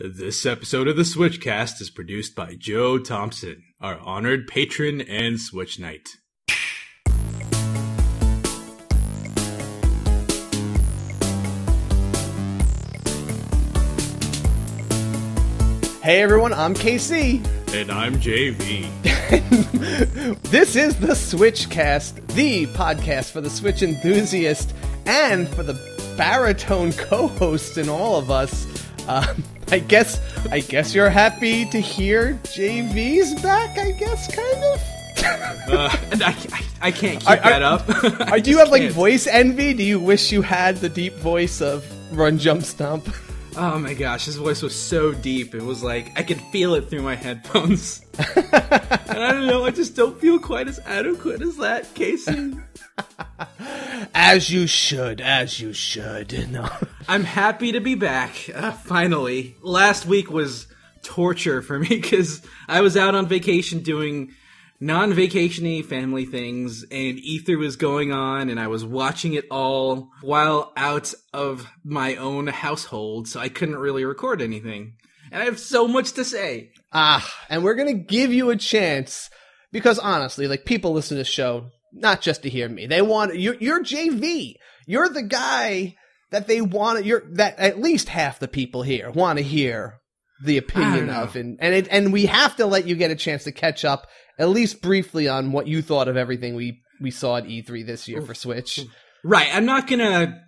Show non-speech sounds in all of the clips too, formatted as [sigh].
This episode of the Switchcast is produced by Joe Thompson, our honored patron and Switch Knight. Hey everyone, I'm KC. And I'm JV. [laughs] this is the Switchcast, the podcast for the Switch enthusiast and for the baritone co-host in all of us. Um, I guess, I guess you're happy to hear JV's back. I guess, kind of. [laughs] Uh, and I, I, I can't keep I- that up. [laughs] I Do you have like can't. voice envy? Do you wish you had the deep voice of Run Jump Stomp? Oh my gosh, his voice was so deep. It was like I could feel it through my headphones. [laughs] and I don't know, I just don't feel quite as adequate as that, Casey. As you should, as you should. [laughs] No. I'm happy to be back. Uh, finally. Last week was torture for me [laughs] because I was out on vacation doing non vacationy family things, and E3 was going on, and I was watching it all while out of my own household, so I couldn't really record anything. And I have so much to say. Ah, and we're gonna give you a chance because honestly, like people listen to the show not just to hear me. They want you're, you're JV. You're the guy that they want. You're that at least half the people here want to hear the opinion of, and and it, and we have to let you get a chance to catch up at least briefly on what you thought of everything we we saw at E3 this year for Switch. Right, I'm not gonna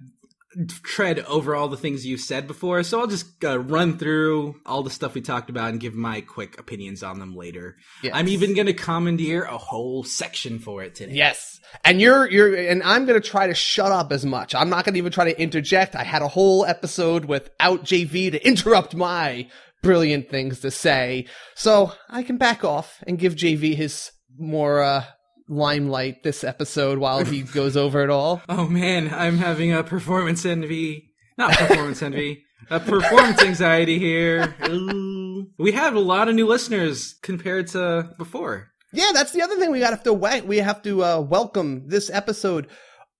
tread over all the things you've said before, so I'll just uh, run through all the stuff we talked about and give my quick opinions on them later. Yes. I'm even gonna commandeer a whole section for it today. Yes. And you're you're and I'm going to try to shut up as much. I'm not going to even try to interject. I had a whole episode without JV to [laughs] interrupt my brilliant things to say. So, I can back off and give JV his more uh limelight this episode while he goes over it all. [laughs] Oh man, I'm having a performance envy. Not performance envy. A performance anxiety here. Ooh. We have a lot of new listeners compared to before. Yeah, that's the other thing we got to have to wa- we have to uh, welcome this episode.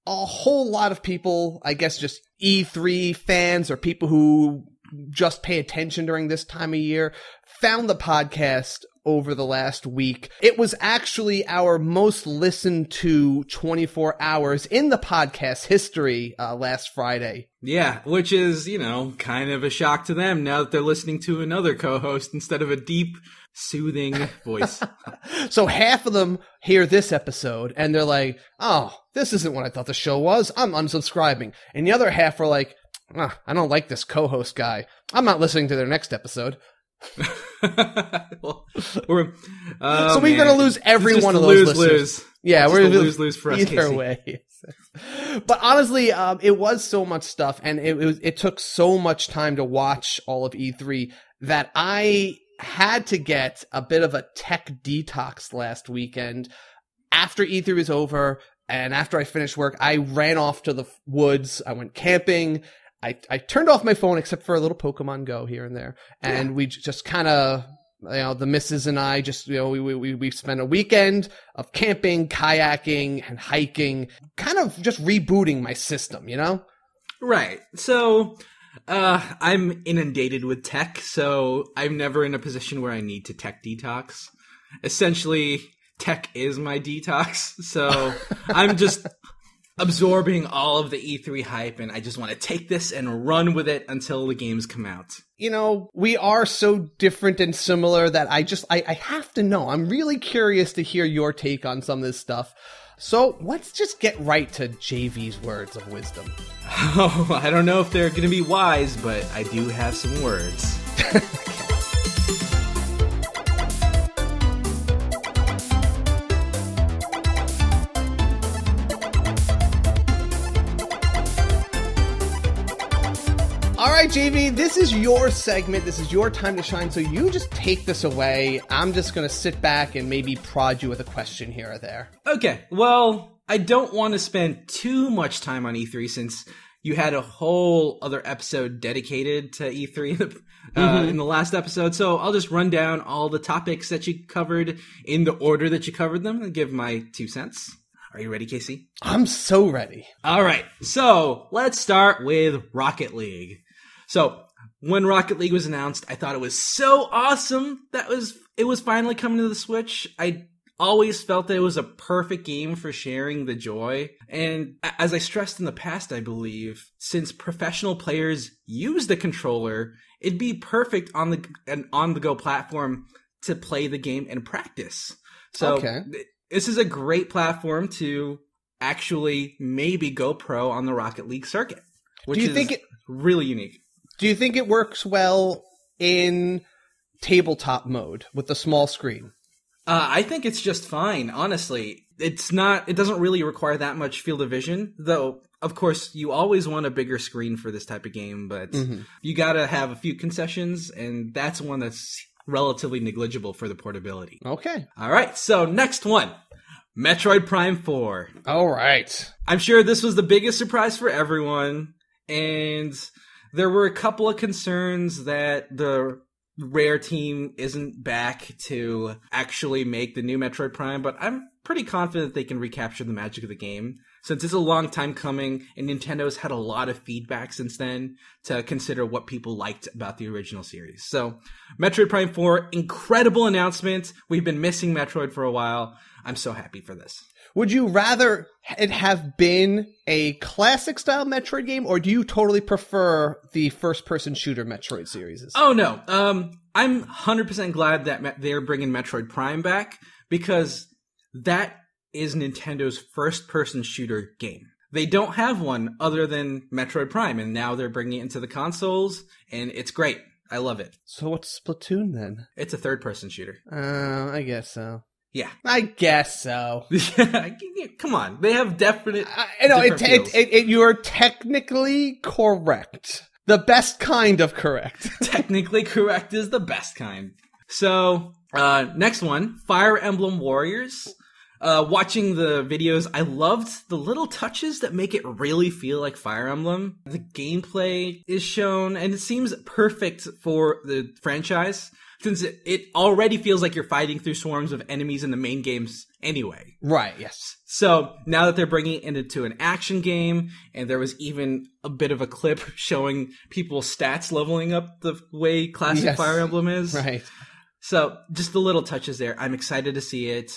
A whole lot of people, I guess, just E3 fans or people who just pay attention during this time of year, found the podcast over the last week. It was actually our most listened to 24 hours in the podcast history uh, last Friday. Yeah, which is, you know, kind of a shock to them now that they're listening to another co-host instead of a deep, soothing [laughs] voice. [laughs] So half of them hear this episode and they're like, "Oh, this isn't what I thought the show was. I'm unsubscribing." And the other half are like, "Ah, "I don't like this co-host guy. I'm not listening to their next episode." [laughs] well, we're, oh, so we're man. gonna lose every one of those lose, listeners. lose. Yeah, It's we're gonna lose lose for us. either Casey. way. [laughs] but honestly, um, it was so much stuff, and it, it was it took so much time to watch all of E3 that I had to get a bit of a tech detox last weekend. After E3 was over, and after I finished work, I ran off to the woods. I went camping. I, I turned off my phone except for a little Pokemon Go here and there, and we just kind of you know the missus and I just you know we we we spent a weekend of camping, kayaking, and hiking, kind of just rebooting my system, you know. Right. So, uh, I'm inundated with tech, so I'm never in a position where I need to tech detox. Essentially, tech is my detox, so [laughs] I'm just absorbing all of the E3 hype, and I just want to take this and run with it until the games come out. You know, we are so different and similar that I just I, I have to know. I'm really curious to hear your take on some of this stuff. So let's just get right to JV's words of wisdom. [laughs] Oh, I don't know if they're going to be wise, but I do have some words. [laughs] All right, JV, this is your segment. This is your time to shine. So you just take this away. I'm just going to sit back and maybe prod you with a question here or there. Okay, well, I don't want to spend too much time on E3 since you had a whole other episode dedicated to E3 in the, uh, in the last episode. So I'll just run down all the topics that you covered in the order that you covered them and give my two cents. Are you ready, Casey? I'm so ready. All right, so let's start with Rocket League. So when Rocket League was announced, I thought it was so awesome that was it was finally coming to the Switch. I always felt that it was a perfect game for sharing the joy. And as I stressed in the past, I believe, since professional players use the controller, it'd be perfect on the an on the go platform to play the game and practice. So Okay. th- this is a great platform to actually maybe go pro on the Rocket League circuit. Which Do you is think it really unique. Do you think it works well in tabletop mode with the small screen? Uh, I think it's just fine, honestly. It's not, it doesn't really require that much field of vision, though, of course, you always want a bigger screen for this type of game, but Mm-hmm. you gotta have a few concessions, and that's one that's relatively negligible for the portability. Okay. Alright, so next one Metroid Prime 4. All right. I'm sure this was the biggest surprise for everyone, and there were a couple of concerns that the Rare team isn't back to actually make the new Metroid Prime, but I'm pretty confident they can recapture the magic of the game. Since it's a long time coming, and Nintendo's had a lot of feedback since then to consider what people liked about the original series. So, Metroid Prime 4, incredible announcement. We've been missing Metroid for a while. I'm so happy for this. Would you rather it have been a classic style Metroid game, or do you totally prefer the first person shooter Metroid series? Oh no. Um, I'm 100% glad that they're bringing Metroid Prime back because that is Nintendo's first person shooter game. They don't have one other than Metroid Prime, and now they're bringing it into the consoles, and it's great. I love it. So what's Splatoon then? It's a third person shooter. Uh, I guess so. Yeah. I guess so. [laughs] Come on. They have definite. I, I know it, it, it, it, you are technically correct. The best kind of correct. [laughs] technically correct is the best kind. So, uh, next one, Fire Emblem Warriors. Uh, watching the videos, I loved the little touches that make it really feel like Fire Emblem. The gameplay is shown, and it seems perfect for the franchise, since it, it already feels like you're fighting through swarms of enemies in the main games anyway. right. Yes. So now that they're bringing it into an action game, and there was even a bit of a clip [laughs] showing people's stats leveling up the way classic Yes. Fire Emblem is. Right. So just the little touches there. I'm excited to see it.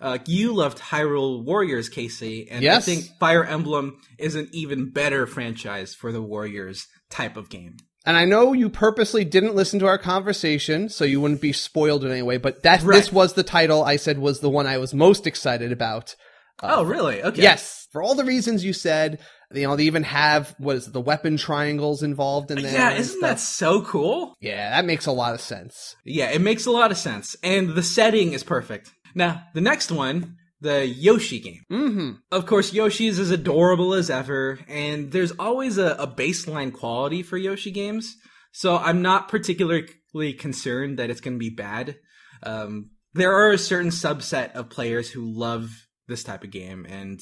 Uh, you loved Hyrule Warriors, Casey, and Yes. I think Fire Emblem is an even better franchise for the Warriors type of game. And I know you purposely didn't listen to our conversation, so you wouldn't be spoiled in any way. But that Right. this was the title I said was the one I was most excited about. oh, uh, really? Okay. Yes, for all the reasons you said. You know, they even have what is it, the weapon triangles involved in there. Yeah, isn't that so cool? Yeah, that makes a lot of sense. Yeah, it makes a lot of sense. And the setting is perfect. Now, the next one, the Yoshi game. Mm-hmm. Of course, Yoshi is as adorable as ever, and there's always a, a baseline quality for Yoshi games. So I'm not particularly concerned that it's going to be bad. Um, there are a certain subset of players who love this type of game, and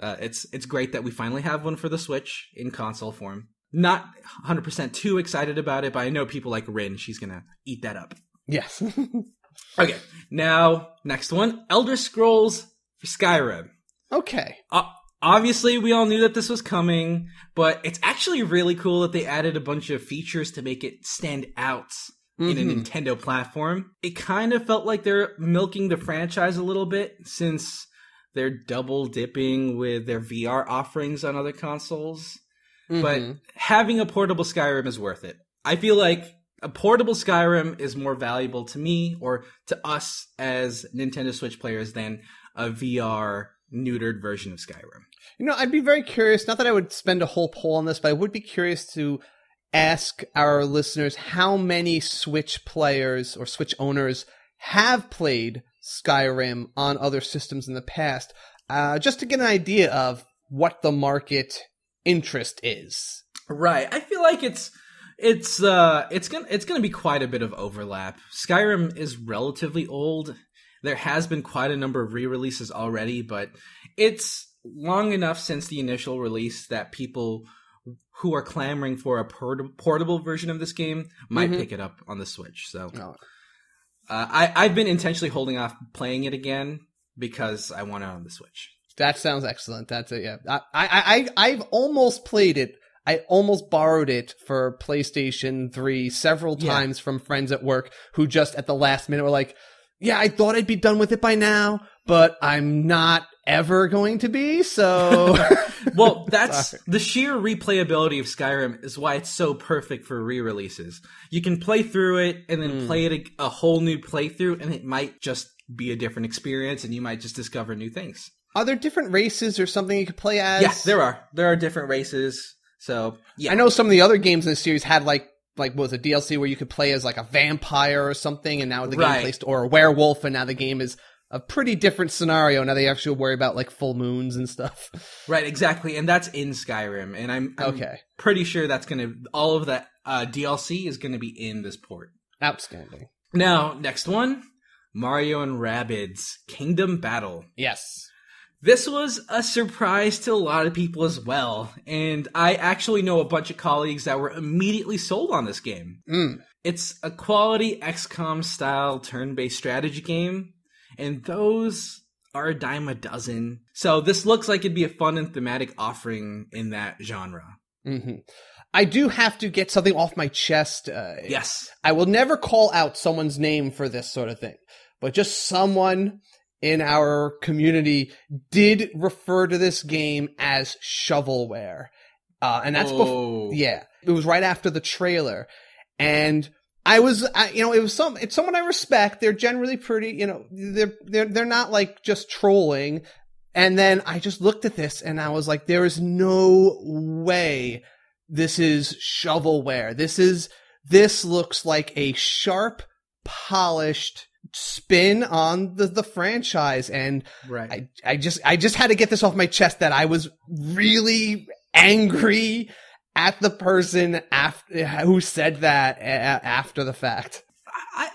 uh, it's it's great that we finally have one for the Switch in console form. Not 100% too excited about it, but I know people like Rin. She's gonna eat that up. Yes. [laughs] Okay, now next one, Elder Scrolls for Skyrim. okay. Uh, obviously, we all knew that this was coming, but it's actually really cool that they added a bunch of features to make it stand out in a Mhm. Nintendo platform. It kind of felt like they're milking the franchise a little bit since they're double dipping with their VR offerings on other consoles. But Mhm. having a portable Skyrim is worth it. I feel like a portable Skyrim is more valuable to me or to us as Nintendo Switch players than a VR neutered version of Skyrim. You know, I'd be very curious. Not that I would spend a whole poll on this, but I would be curious to ask our listeners how many Switch players or Switch owners have played Skyrim on other systems in the past, uh, just to get an idea of what the market interest is. Right. I feel like it's it's uh it's gonna it's gonna be quite a bit of overlap. Skyrim is relatively old. There has been quite a number of re-releases already, but it's long enough since the initial release that people who are clamoring for a port- portable version of this game might Mhm. pick it up on the Switch. So Oh. uh, I I've been intentionally holding off playing it again because I want it on the Switch. That sounds excellent. That's it. Yeah, I, I, I, I've almost played it. I almost borrowed it for PlayStation 3 several Yeah. times from friends at work who just at the last minute were like, yeah, I thought I'd be done with it by now, but I'm not ever going to be, so. [laughs] Well, [laughs] that's Sorry. the sheer replayability of Skyrim is why it's so perfect for re-releases. You can play through it and then Mm. play it a, a whole new playthrough, and it might just be a different experience, and you might just discover new things. Are there different races or something you could play as? Yes, there are there are different races. So yeah, I know some of the other games in the series had like like was a DLC where you could play as like a vampire or something, and now the game Right. plays or a werewolf, and now the game is a pretty different scenario. Now they actually worry about like full moons and stuff. [laughs] right, exactly, and that's in Skyrim, and I'm, I'm okay, pretty sure that's gonna all of that uh, DLC is gonna be in this port. outstanding. Now, next one, Mario and Rabbids Kingdom Battle. Yes. This was a surprise to a lot of people as well, and I actually know a bunch of colleagues that were immediately sold on this game. Mm. It's a quality XCOM style turn based strategy game, and those are a dime a dozen. So this looks like it'd be a fun and thematic offering in that genre. hmm I do have to get something off my chest. Uh, Yes. I will never call out someone's name for this sort of thing, but just someone in our community did refer to this game as shovelware. Uh, and that's before, oh. yeah, it was right after the trailer. And I was, I, you know, it was some, it's someone I respect. They're generally pretty, you know, they're, they're, they're not like just trolling. And then I just looked at this and I was like, there is no way this is shovelware. This is, this looks like a sharp, polished spin on the, the franchise. And Right. I, I just, I just had to get this off my chest that I was really angry at the person after, who said that a- after the fact. I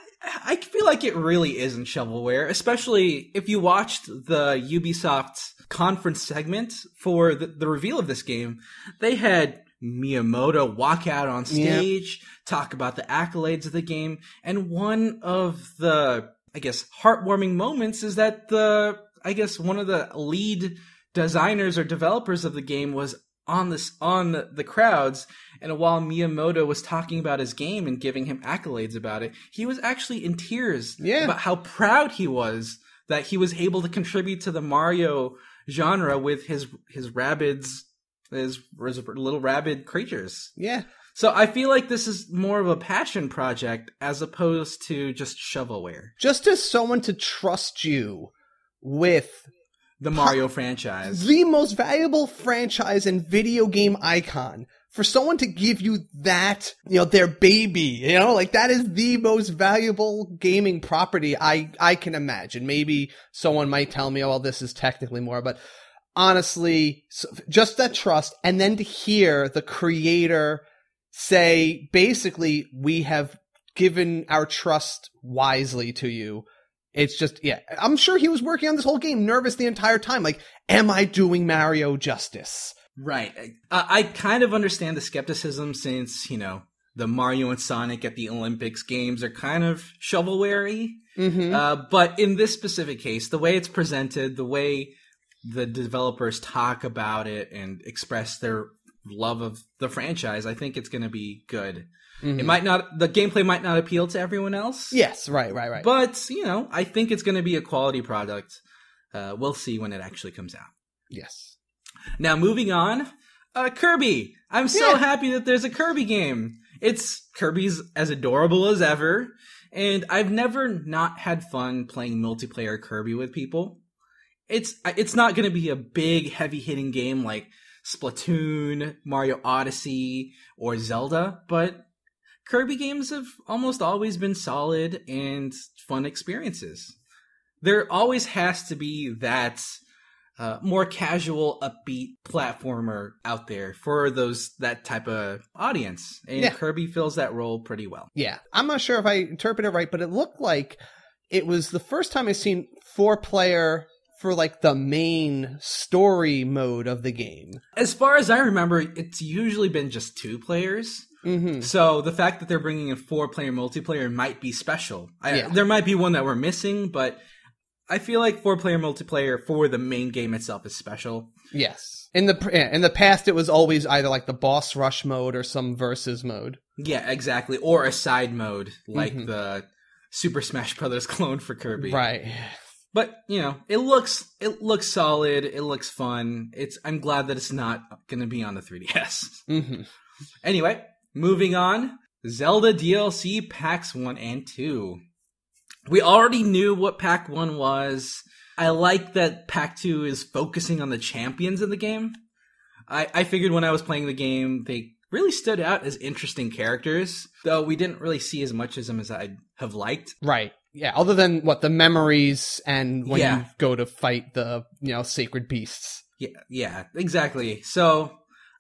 I feel like it really isn't shovelware, especially if you watched the Ubisoft conference segment for the, the reveal of this game. They had Miyamoto walk out on stage, talk about the accolades of the game, and one of the I guess heartwarming moments is that the I guess one of the lead designers or developers of the game was on this on the, the crowds and while Miyamoto was talking about his game and giving him accolades about it, he was actually in tears Yeah. about how proud he was that he was able to contribute to the Mario genre with his his rabbids, his, his little rabid creatures. Yeah. So I feel like this is more of a passion project as opposed to just shovelware. Just as someone to trust you with The Mario franchise. the most valuable franchise and video game icon for someone to give you that, you know, their baby, you know, like that is the most valuable gaming property I, I can imagine. Maybe someone might tell me, oh, well, this is technically more, but honestly, just that trust. And then to hear the creator say, basically, we have given our trust wisely to you. It's just, yeah, I'm sure he was working on this whole game nervous the entire time. Like, am I doing Mario justice? Right. I, I kind of understand the skepticism since, you know, the Mario and Sonic at the Olympics games are kind of shovelware Mm-hmm. Uh, but in this specific case, the way it's presented, the way the developers talk about it and express their love of the franchise, I think it's going to be good. It might not, the gameplay might not appeal to everyone else. Mm-hmm. yes, right, right, right. But, you know, I think it's going to be a quality product. Uh, we'll see when it actually comes out. yes. Now, moving on, uh, Kirby. I'm so Yeah. happy that there's a Kirby game. It's Kirby's as adorable as ever, and I've never not had fun playing multiplayer Kirby with people. It's it's not going to be a big, heavy hitting game like Splatoon, Mario Odyssey, or Zelda, but Kirby games have almost always been solid and fun experiences. There always has to be that uh, more casual, upbeat platformer out there for those that type of audience, and Yeah. Kirby fills that role pretty well. Yeah. I'm not sure if I interpret it right, but it looked like it was the first time I've seen four player for like the main story mode of the game. As far as I remember, it's usually been just two players. Mm-hmm. So the fact that they're bringing in four player multiplayer might be special. I, Yeah. There might be one that we're missing, but I feel like four player multiplayer for the main game itself is special. Yes. In the in the past, it was always either like the boss rush mode or some versus mode. Yeah, exactly. Or a side mode like Mhm. the Super Smash Brothers [laughs] clone for Kirby. Right. But you know, it looks it looks solid. It looks fun. It's I'm glad that it's not going to be on the 3DS. hmm Anyway, moving on. Zelda DLC packs 1 and 2. We already knew what pack 1 was. I like that pack 2 is focusing on the champions in the game. I, I figured when I was playing the game, they really stood out as interesting characters, though we didn't really see as much as them as I'd have liked. Right. Yeah. Other than what the memories and when Yeah. you go to fight the you know sacred beasts. Yeah, yeah, exactly. So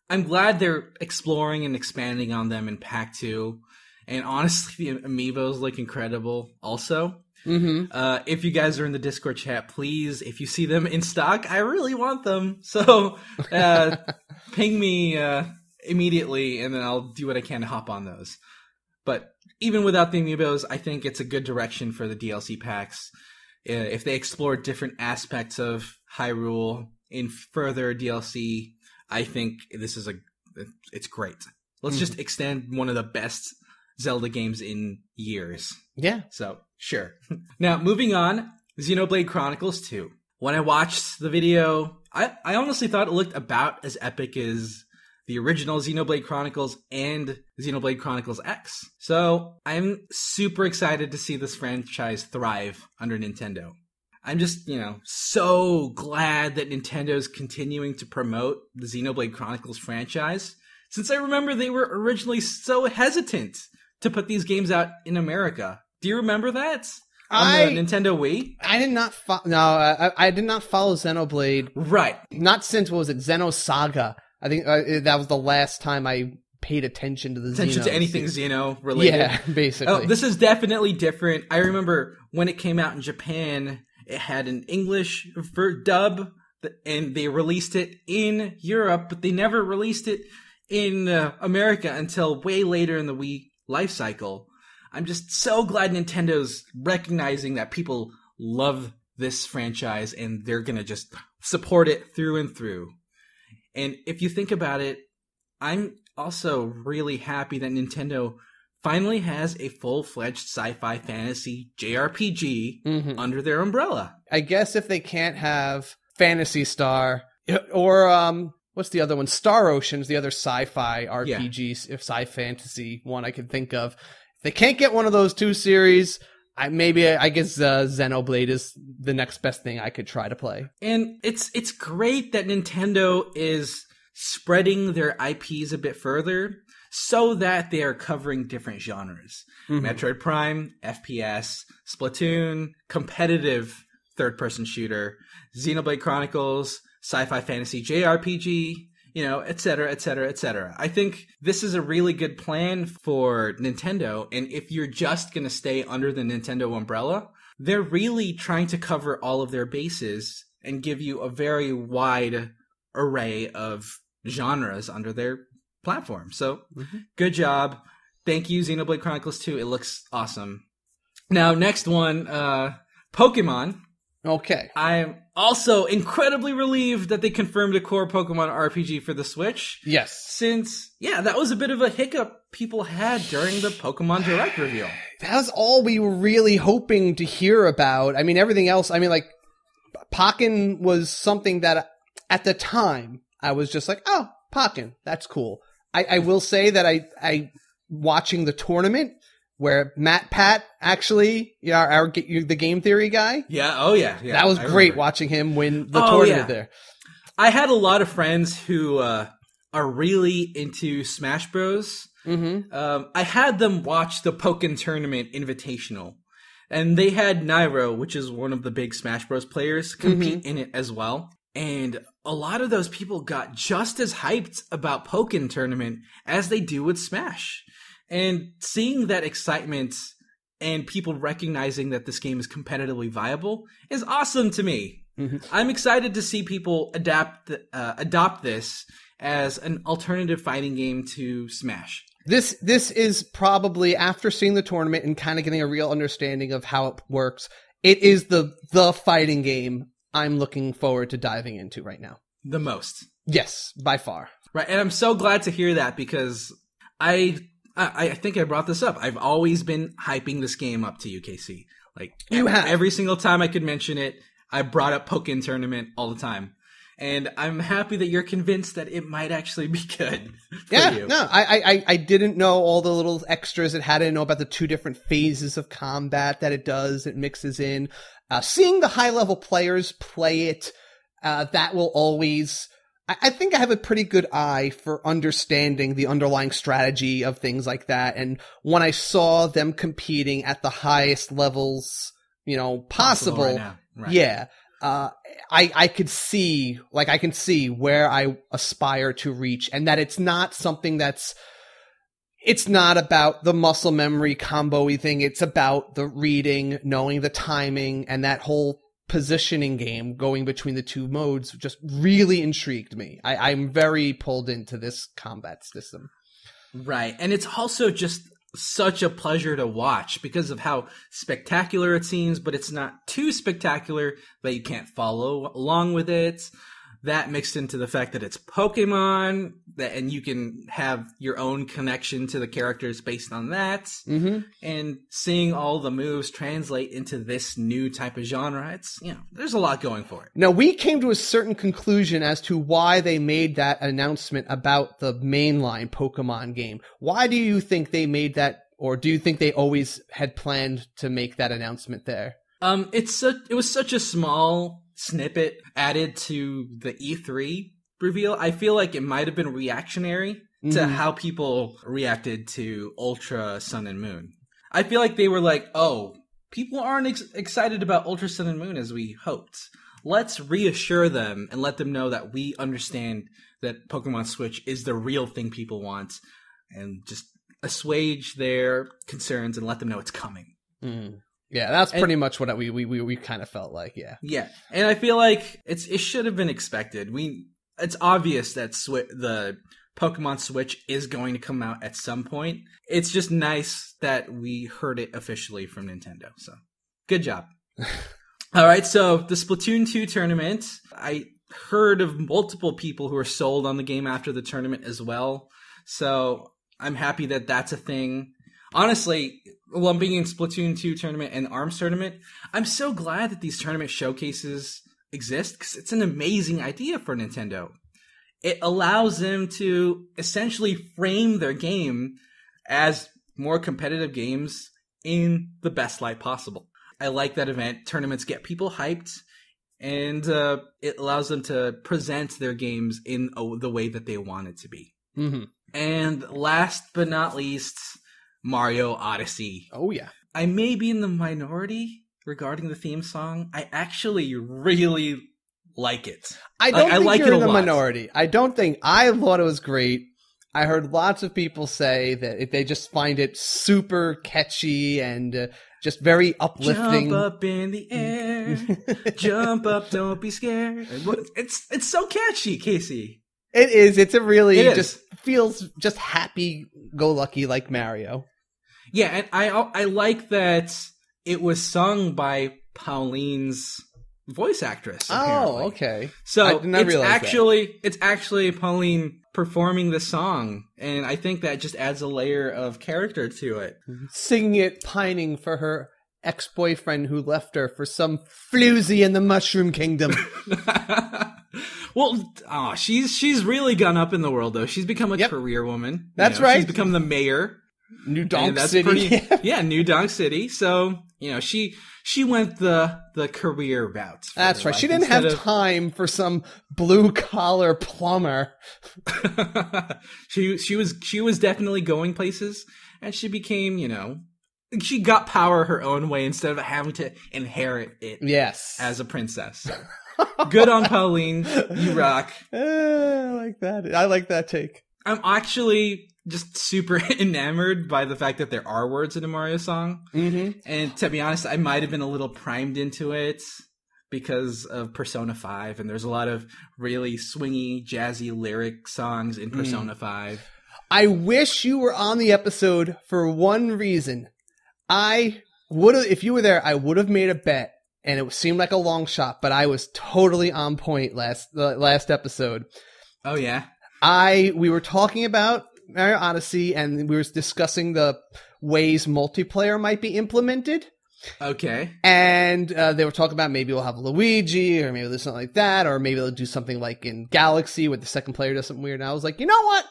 I'm glad they're exploring and expanding on them in Pack 2. And honestly, [laughs] the amiibos look incredible also. Mm-hmm. Uh, if you guys are in the Discord chat, please, if you see them in stock, I really want them. [laughs] So uh, [laughs] ping me uh, immediately, and then I'll do what I can to hop on those. But even without the amiibos, I think it's a good direction for the DLC packs. Uh, if they explore different aspects of Hyrule in further DLC, I think this is a it's great. Let's just extend one of the best Zelda games in years. Yeah. So, sure. [laughs] now, moving on, Xenoblade Chronicles 2. When I watched the video, I, I honestly thought it looked about as epic as the original Xenoblade Chronicles and Xenoblade Chronicles X. So, I'm super excited to see this franchise thrive under Nintendo. I'm just, you know, so glad that Nintendo's continuing to promote the Xenoblade Chronicles franchise, since I remember they were originally so hesitant to put these games out in America. Do you remember that? On I Nintendo Wii? I did not fo- no I, I did not follow Xenoblade Right. not since what was it Xenosaga. I think uh, that was the last time I paid attention to the Attention Xeno to anything Xeno related. Yeah, basically. Oh, this is definitely different. I remember when it came out in Japan, it had an English ver- dub, and they released it in Europe, but they never released it in uh, America until way later in the Wii life cycle. I'm just so glad Nintendo's recognizing that people love this franchise and they're gonna just support it through and through. And if you think about it, I'm also really happy that Nintendo finally has a full-fledged sci-fi fantasy JRPG Mhm. under their umbrella. I guess if they can't have Phantasy Star or um what's the other one? Star Ocean's the other sci-fi RPG, if sci fantasy one I can think of. If they can't get one of those two series, I maybe I guess uh, Xenoblade is the next best thing I could try to play. And it's it's great that Nintendo is spreading their IPs a bit further so that they are covering different genres. Metroid Prime, FPS, Splatoon, competitive third person shooter, Xenoblade Chronicles, sci-fi fantasy JRPG, you know, et cetera, et cetera, et cetera. I think this is a really good plan for Nintendo. And if you're just going to stay under the Nintendo umbrella, they're really trying to cover all of their bases and give you a very wide array of genres under their platform. So Mhm. good job. Thank you, Xenoblade Chronicles 2. It looks awesome. Now, next one, uh, Pokemon. Okay. I am also incredibly relieved that they confirmed a core Pokemon RPG for the Switch. Yes. Since, yeah, that was a bit of a hiccup people had during the Pokemon Direct reveal. [sighs] That was all we were really hoping to hear about. I mean, everything else, I mean, like, Pokken was something that at the time I was just like, oh, Pokken, that's cool. I, I will say that I, I, watching the tournament where MatPat actually, yeah, our, our the game theory guy, Yeah, oh yeah, yeah. that was I great remember. watching him win the Oh, tournament yeah. there. I had a lot of friends who uh, are really into Smash Bros. Mm-hmm. Um, I had them watch the Pokken Tournament Invitational, and they had Nairo, which is one of the big Smash Bros. players, compete in it as well. And a lot of those people got just as hyped about Pokken Tournament as they do with Smash. And seeing that excitement and people recognizing that this game is competitively viable is awesome to me. Mhm. I'm excited to see people adapt uh, adopt this as an alternative fighting game to Smash. This this is probably after seeing the tournament and kind of getting a real understanding of how it works. it is the the fighting game I'm looking forward to diving into right now. The most. Yes, by far. Right, and I'm so glad to hear that because I I, I think I brought this up. I've always been hyping this game up to you, Casey. Like You every, have. every single time I could mention it, I brought up Pokken Tournament all the time. And I'm happy that you're convinced that it might actually be good [laughs] for Yeah, you. no, I, I, I- I didn't know all the little extras it had. I didn't know about the two different phases of combat that it does. It mixes in. Uh, seeing the high level players play it, uh, that will always. I, I think I have a pretty good eye for understanding the underlying strategy of things like that. And when I saw them competing at the highest levels, you know, possible, right. Right. yeah. Uh, I, I could see, like, I can see where I aspire to reach and that it's not something that's, it's not about the muscle memory combo thing. It's about the reading, knowing the timing and that whole positioning game going between the two modes just really intrigued me. I, I'm very pulled into this combat system. Right. And it's also just such a pleasure to watch because of how spectacular it seems, but it's not too spectacular that you can't follow along with it. That mixed into the fact that it's Pokemon, that and you can have your own connection to the characters based on that. Mm-hmm. And seeing all the moves translate into this new type of genre, it's you know, there's a lot going for it. Now, we came to a certain conclusion as to why they made that announcement about the mainline Pokemon game. Why do you think they made that, or do you think they always had planned to make that announcement there? Um, it's su- it was such a small snippet added to the E3 reveal. I feel like it might have been reactionary to Mhm. how people reacted to Ultra Sun and Moon. I feel like they were like, "Oh, people aren't ex- excited about Ultra Sun and Moon as we hoped. Let's reassure them and let them know that we understand that Pokemon Switch is the real thing people want, and just assuage their concerns and let them know it's coming." Mm. Yeah, that's And- pretty much what we we we, we kind of felt like. Yeah. Yeah, and I feel like it's it should have been expected. We it's obvious that Swi- the Pokemon Switch is going to come out at some point. It's just nice that we heard it officially from Nintendo. So, good job. [laughs] All right, so the Splatoon 2 tournament, I heard of multiple people who are sold on the game after the tournament as well. So, I'm happy that that's a thing. Honestly, lumping in Splatoon 2 tournament and ARMS tournament, I'm so glad that these tournament showcases exist because it's an amazing idea for Nintendo. It allows them to essentially frame their game as more competitive games in the best light possible. I like that event. Tournaments get people hyped, and uh, it allows them to present their games in a, the way that they want it to be. Mm-hmm. And last but not least, Mario Odyssey. Oh yeah. I may be in the minority regarding the theme song. I actually really like it. I don't I think like you're it a in the lot. minority. I don't think I thought it was great. I heard lots of people say that they just find it super catchy and uh, just very uplifting. Jump up in the air, [laughs] jump up, don't be scared. It's it's so catchy, Casey. It is. It's a really It just feels just happy go lucky like Mario. Yeah, and I I like that it was sung by Pauline's voice actress. Oh, apparently. Oh, okay. So I did not it's realize that. actually it's actually Pauline performing the song, and I think that just adds a layer of character to it. Singing it, pining for her ex-boyfriend who left her for some floozy in the Mushroom Kingdom. [laughs] well, oh, she's she's really gone up in the world though. She's become a Yep. career woman. You That's know, right. She's become the mayor. New Donk that's City. pretty- [laughs] yeah, New Donk City. So you know she she went the the career route. That's right. She didn't have instead time for some blue collar plumber. [laughs] she she was she was definitely going places, and she became you know she got power her own way instead of having to inherit it Yes. as a princess. Good on Pauline, you rock. [laughs] Eh, I like that. I like that take. I'm actually just super [laughs] enamored by the fact that there are words in a Mario song. Mm-hmm. And to be honest, I might have been a little primed into it because of Persona 5 and there's a lot of really swingy, jazzy lyric songs in Persona 5. I wish you were on the episode for one reason. I would have, if you were there, I would have made a bet and it seemed like a long shot, but I was totally on point last the last episode. Oh yeah. I we were talking about Mario Odyssey, and we were discussing the ways multiplayer might be implemented. Okay. And uh, they were talking about maybe we'll have Luigi, or maybe there's something like that, or maybe they'll do something like in Galaxy where the second player does something weird. And I was like, you know what?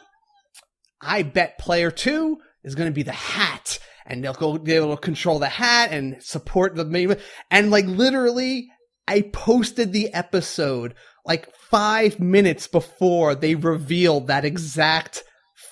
I bet player two is going to be the hat, and they'll go be able to control the hat and support the main. And like literally, I posted the episode like five minutes before they revealed that exact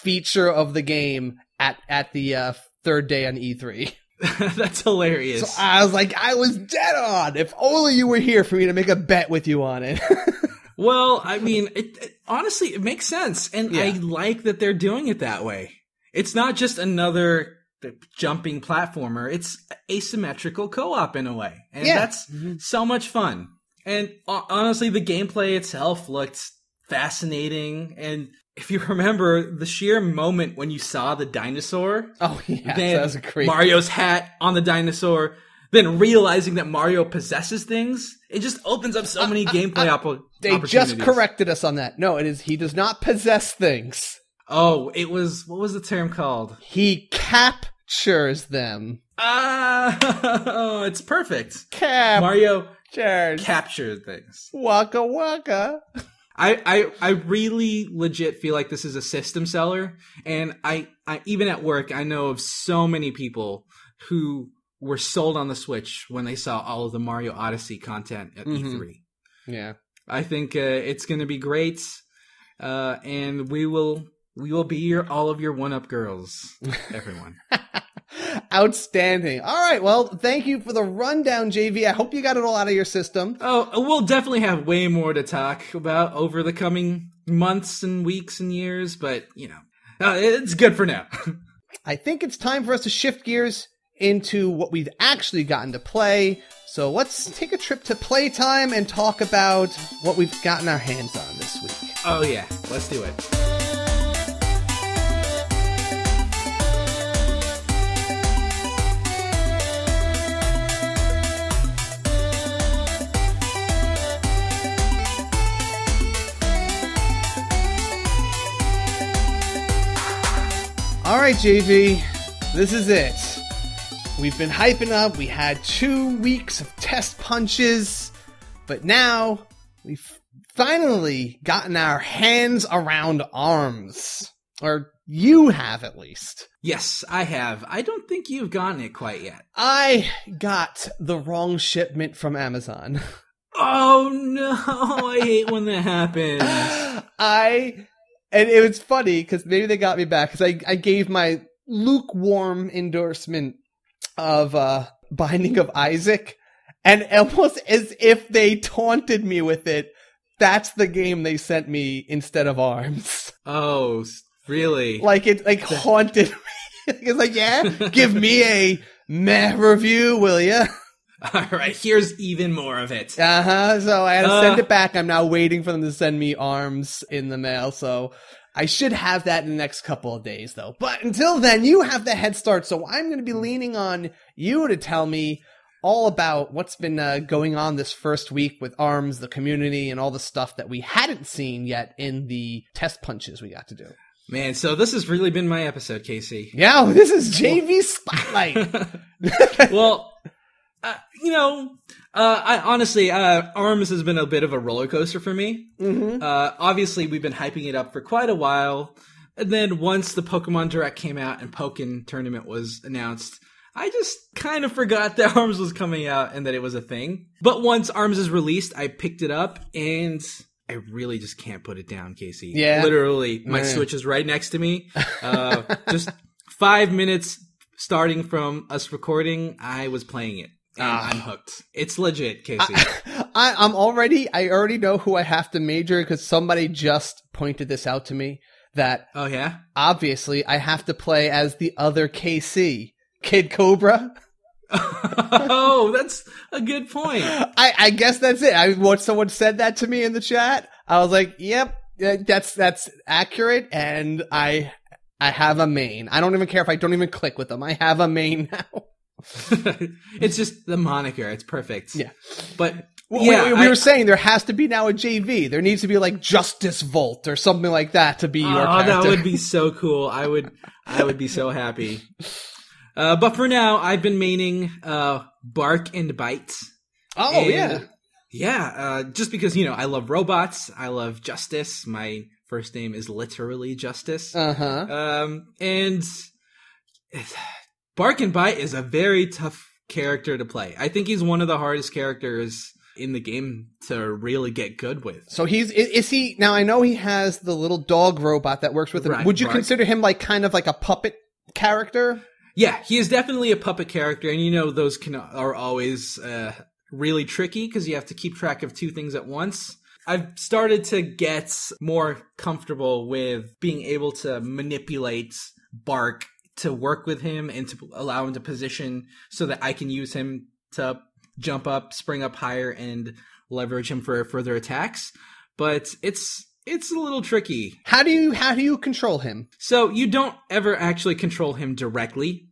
feature of the game at at the uh, third day on E3. [laughs] That's hilarious. So I was like, I was dead on. If only you were here for me to make a bet with you on it. [laughs] well, I mean, it, it, honestly, it makes sense, and Yeah. I like that they're doing it that way. It's not just another jumping platformer; it's asymmetrical co-op in a way, and Yeah. that's so much fun. And ho- honestly, the gameplay itself looked fascinating. And if you [laughs] remember the sheer moment when you saw the dinosaur, oh yeah, that was great. Mario's hat on the dinosaur, then realizing that Mario possesses things, it just opens up so many gameplay oppo- Uh, they just corrected us on that. No, it is he does not possess things. Oh, it was what was the term called? He captures them. Ah, [laughs] it's perfect. Captures. Mario captured things. Waka waka. [laughs] I, I I really legit feel like this is a system seller, and I, I even at work I know of so many people who were sold on the Switch when they saw all of the Mario Odyssey content at Mhm. E3. Yeah. I think uh, it's going to be great, uh, and we will we will be your all of your one up girls, [laughs] everyone. [laughs] Outstanding. All right. Well, thank you for the rundown, JV. I hope you got it all out of your system. oh, we'll definitely have way more to talk about over the coming months and weeks and years, but you know, uh, it's good for now. [laughs] I think it's time for us to shift gears into what we've actually gotten to play. So let's take a trip to playtime and talk about what we've gotten our hands on this week. oh yeah, let's do it. All right, JV, this is it. We've been hyping up. We had two weeks of test punches, but now we've finally gotten our hands around arms. Or you have at least. Yes, I have. I don't think you've gotten it quite yet. I got the wrong shipment from Amazon. [laughs] Oh no, I hate when that happens. I and it was funny because maybe they got me back because I I gave my lukewarm endorsement of uh Binding of Isaac, and [laughs] almost as if they taunted me with it. That's the game they sent me instead of Arms. Oh, really? Like it like haunted [laughs] me. it's like yeah, [laughs] give me a meh review, will ya? [laughs] All right, here's even more of it. Uh huh. So I had to send Uh. it back. I'm now waiting for them to send me arms in the mail. So I should have that in the next couple of days, though. But until then, you have the head start. So I'm going to be leaning on you to tell me all about what's been uh, going on this first week with arms, the community, and all the stuff that we hadn't seen yet in the test punches we got to do. Man, so this has really been my episode, Casey. Yeah, [laughs] this is JV Spotlight. [laughs] well, uh, you know, uh, I honestly, uh, Arms has been a bit of a roller coaster for me. hmm Uh, obviously, we've been hyping it up for quite a while. And then once the Pokemon Direct came out and Pokken Tournament was announced, I just kind of forgot that [laughs] Arms was coming out and that it was a thing. But once Arms is released, I picked it up and I really just can't put it down, Casey. Yeah. Literally, my Yeah. Switch is right next to me. [laughs] Uh, just five minutes starting from us recording, I was playing it. Ah. I'm hooked. It's legit, Casey. I, I'm already, I already know who I have to major because somebody just pointed this out to me that oh, yeah? obviously I have to play as the other KC, Kid Cobra. [laughs] oh, that's a good point. I, I guess that's it. I, what someone said that to me in the chat, I was like, yep, that's, that's accurate. And I, I have a main. I don't even care if I don't even click with them. I have a main [laughs] now. [laughs] it's just the moniker. It's perfect. Yeah. But Well, yeah, we, we I- were saying there has to be now a JV. There needs to be like Justice Volt or something like that to be your oh, character. that would be so cool. I would, I would be so happy. Uh, but for now, I've been maining uh, Barq and Byte. oh And- yeah. yeah. Uh, just because you know I love robots, I love justice. My first name is literally Justice. Uh huh. Um, and Barq and Byte is a very tough character to play. I think he's one of the hardest characters in the game to really get good with. So he's is, is he now? I know he has the little dog robot that works with him. Right, Would you Barq. consider him like kind of like a puppet character? Yeah, he is definitely a puppet character, and you know those can are always uh, really tricky because you have to keep track of two things at once. I've started to get more comfortable with being able to manipulate Barq to work with him and to allow him to position so that I can use him to jump up, spring up higher, and leverage him for further attacks. But it's it's a little tricky. How do you how do you control him? So you don't ever actually control him directly.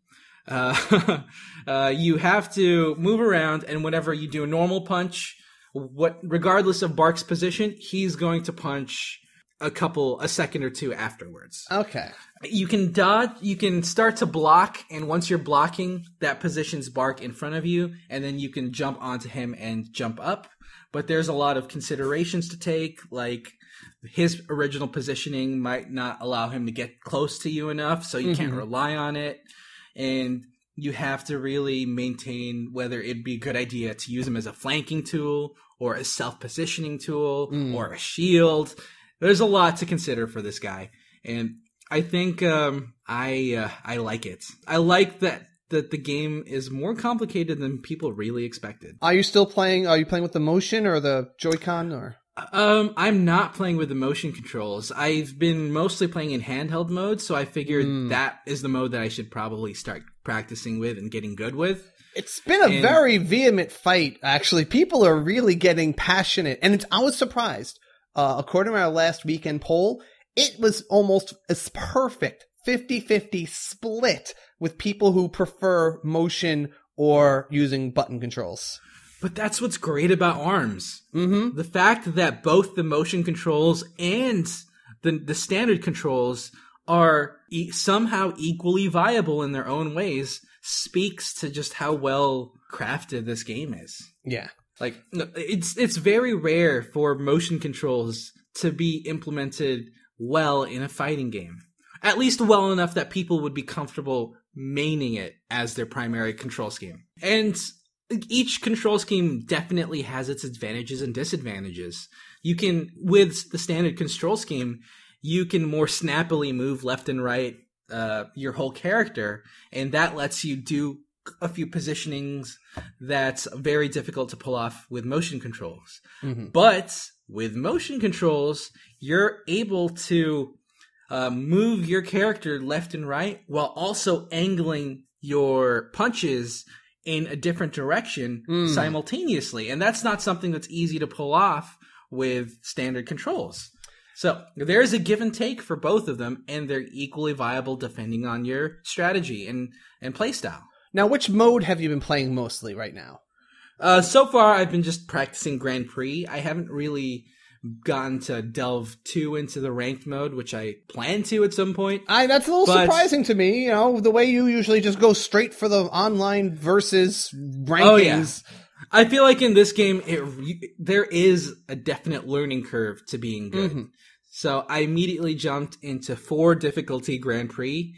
Uh, [laughs] uh, you have to move around, and whenever you do a normal punch, what regardless of Barq's position, he's going to punch a couple a second or two afterwards. Okay. You can dodge, you can start to block, and once you're blocking, that positions Barq in front of you, and then you can jump onto him and jump up. But there's a lot of considerations to take, like his original positioning might not allow him to get close to you enough, so you can't Mhm. rely on it. And you have to really maintain whether it'd be a good idea to use him as a flanking tool or a self positioning tool Mm. or a shield. There's a lot to consider for this guy. And I think um, I uh, I like it. I like that that the game is more complicated than people really expected. Are you still playing? Are you playing with the motion or the Joy-Con or? Um, I'm not playing with the motion controls. I've been mostly playing in handheld mode, so I figured Hmm. that is the mode that I should probably start practicing with and getting good with. It's been a And- very vehement fight, actually. People are really getting passionate, and it's, I was surprised. Uh, according to our last weekend poll, it was almost as perfect 50 50 split with people who prefer motion or using button controls. But that's what's great about ARMS. Mm-hmm. The fact that both the motion controls and the the standard controls are e- somehow equally viable in their own ways speaks to just how well crafted this game is. Yeah. Like no, it's it's very rare for motion controls to be implemented well in a fighting game. At least well enough that people would be comfortable maining it as their primary control scheme. And each control scheme definitely has its advantages and disadvantages. You can with the standard control scheme, you can more snappily move left and right uh, your whole character, and that lets you do a few positionings that's very difficult to pull off with motion controls. Mhm. But with motion controls, you're able to uh, move your character left and right while also angling your punches in a different direction Mm. simultaneously. And that's not something that's easy to pull off with standard controls. So there's a give and take for both of them, and they're equally viable depending on your strategy and, and playstyle. Now, which mode have you been playing mostly right now? Uh, so far, I've been just practicing Grand Prix. I haven't really gotten to delve too into the ranked mode, which I plan to at some point. I that's a little But- surprising to me. You know, the way you usually just go straight for the online versus rankings. Oh, yeah. I feel like in this game, it there is a definite learning curve to being good. Mhm. So I immediately jumped into four difficulty Grand Prix,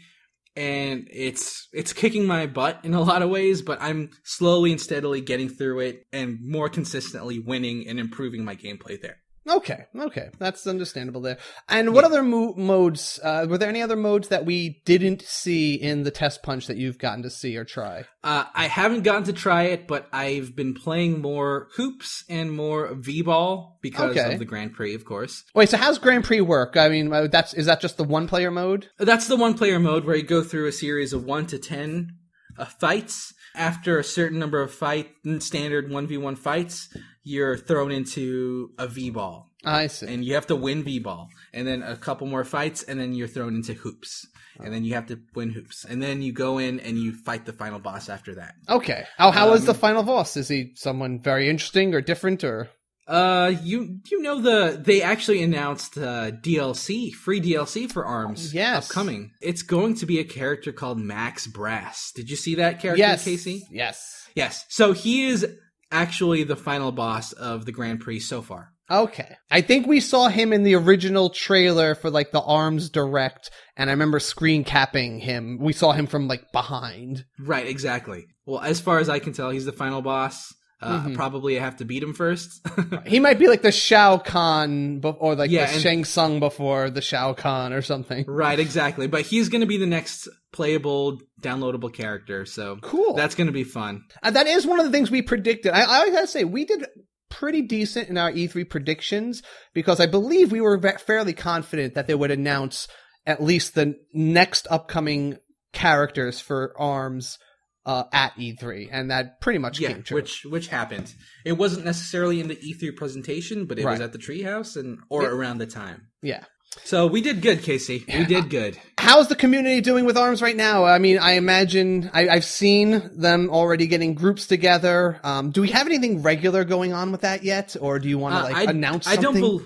and it's it's kicking my butt in a lot of ways. But I'm slowly and steadily getting through it, and more consistently winning and improving my gameplay there. Okay, okay, that's understandable there. And what other mo- modes? Uh, were there any other modes that we didn't see in the test punch that you've gotten to see or try? Uh, I haven't gotten to try it, but I've been playing more hoops and more v-ball because Okay. of the Grand Prix, of course. Wait, so how's Grand Prix work? I mean, uh, that's is that just the one player mode? That's the one player mode where you go through a series of 1 to 10 uh, fights. After a certain number of fight standard 1v1 fights, you're thrown into a V-ball. I see. and you have to win v-ball and then a couple more fights and then you're thrown into hoops and then you have to win hoops and then you go in and you fight the final boss after that Okay. Oh, how is the Um, final boss? Is he someone very interesting or different or? Uh you you know the they actually announced uh dlc free dlc for arms Yes. upcoming it's going to be a character called max brass did you see that character Yes. casey Yes. yes so he is actually the final boss of the grand prix so far Okay. I think we saw him in the original trailer for like the Arms Direct, and I remember screen capping him. We saw him from like behind. Right, exactly. Well, as far as I can tell, he's the final boss. Uh, Mhm. Probably I have to beat him first. [laughs] He might be like the Shao Kahn, be- or like Yeah, the and- Shang Tsung before the Shao Kahn or something. right, [laughs] exactly. But he's going to be the next playable, downloadable character. So Cool. that's going to be fun. Uh, that is one of the things we predicted. I, I gotta say, we did pretty decent in our E3 predictions because I believe we were ve- fairly confident that they would announce at least the next upcoming characters for ARMS uh, at E3, and that pretty much Yeah, came true. which which happened. It wasn't necessarily in the E3 presentation, but it was at the Treehouse and or It- around the time. yeah. So we did good, Casey. We did good. How's the community doing with ARMS right now? I mean, I imagine I, I've seen them already getting groups together. Um, do we have anything regular going on with that yet, or do you want to Uh, like I, announce I don't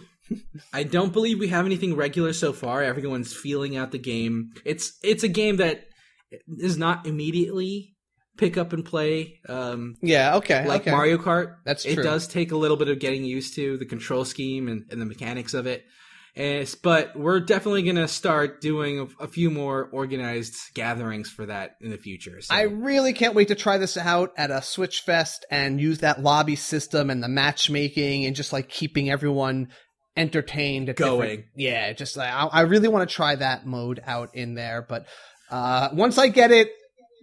I don't believe we have anything regular so far. Everyone's feeling out the game. It's it's a game that is not immediately pick up and play. Um, yeah. Okay. like okay. Mario Kart. That's true. It does take a little bit of getting used to the control scheme and, and the mechanics of it. And but we're definitely going to start doing a, a few more organized gatherings for that in the future. So. I really can't wait to try this out at a Switch Fest and use that lobby system and the matchmaking and just like keeping everyone entertained. At Going. yeah, just like, I, I really want to try that mode out in there. But uh, once I get it,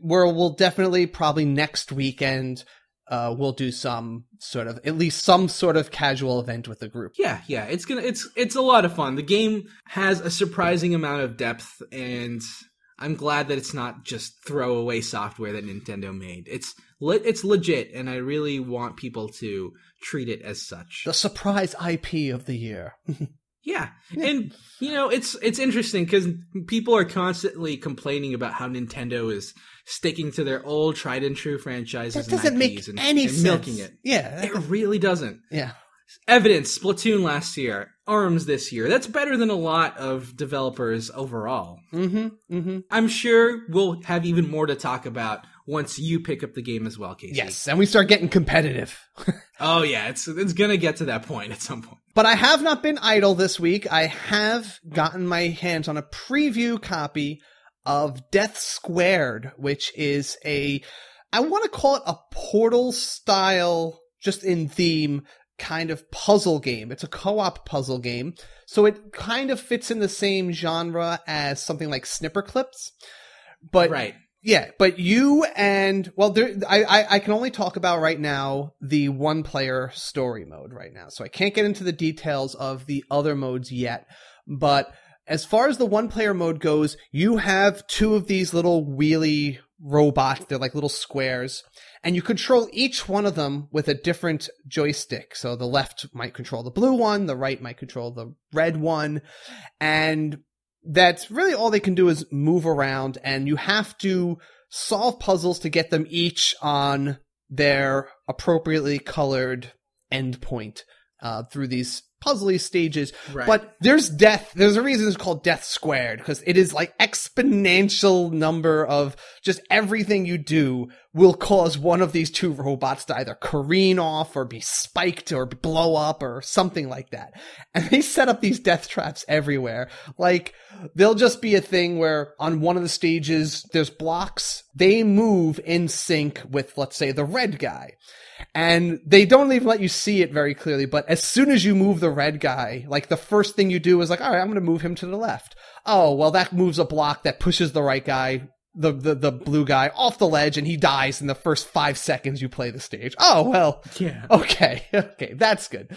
we're, we'll definitely probably next weekend. Uh, we'll do some sort of at least some sort of casual event with the group. Yeah, yeah, it's gonna it's it's a lot of fun. The game has a surprising amount of depth, and I'm glad that it's not just throwaway software that Nintendo made. It's le- it's legit, and I really want people to treat it as such. The surprise IP of the year. [laughs] Yeah, and you know it's it's interesting because people are constantly complaining about how Nintendo is sticking to their old tried and true franchises. That doesn't make and, any and sense. milking it. Yeah, that- It really doesn't. yeah. Evidence, Splatoon last year, Arms this year. That's better than a lot of developers overall. Mm-hmm. Mm-hmm. I'm sure we'll have even more to talk about once you pick up the game as well, Casey. Yes, and we start getting competitive. [laughs] Oh yeah, it's it's gonna get to that point at some point. But I have not been idle this week. I have gotten my hands on a preview copy of Death Squared, which is a, I want to call it a Portal style, just in theme, kind of puzzle game. It's a co-op puzzle game. So it kind of fits in the same genre as something like Snipperclips. But Right. yeah, but you and well, there I, I I can only talk about right now the one player story mode right now, so I can't get into the details of the other modes yet. But as far as the one player mode goes, you have two of these little wheelie robots. They're like little squares, and you control each one of them with a different joystick. So the left might control the blue one, the right might control the red one, and that's really all they can do is move around and you have to solve puzzles to get them each on their appropriately colored endpoint uh, through these puzzly stages. Right. But there's death. There's a reason it's called Death Squared because it is like exponential number of just everything you do will cause one of these two robots to either careen off or be spiked or blow up or something like that. And they set up these death traps everywhere. Like there'll just be a thing where on one of the stages there's blocks. They move in sync with let's say the red guy and they don't even let you see it very clearly. But as soon as you move the red guy, like the first thing you do is like, all right, I'm going to move him to the left. Oh, well, that moves a block that pushes the right guy, the, the, the blue guy off the ledge and he dies in the first five seconds you play the stage. Oh, well, Yeah. okay, [laughs] okay, that's good.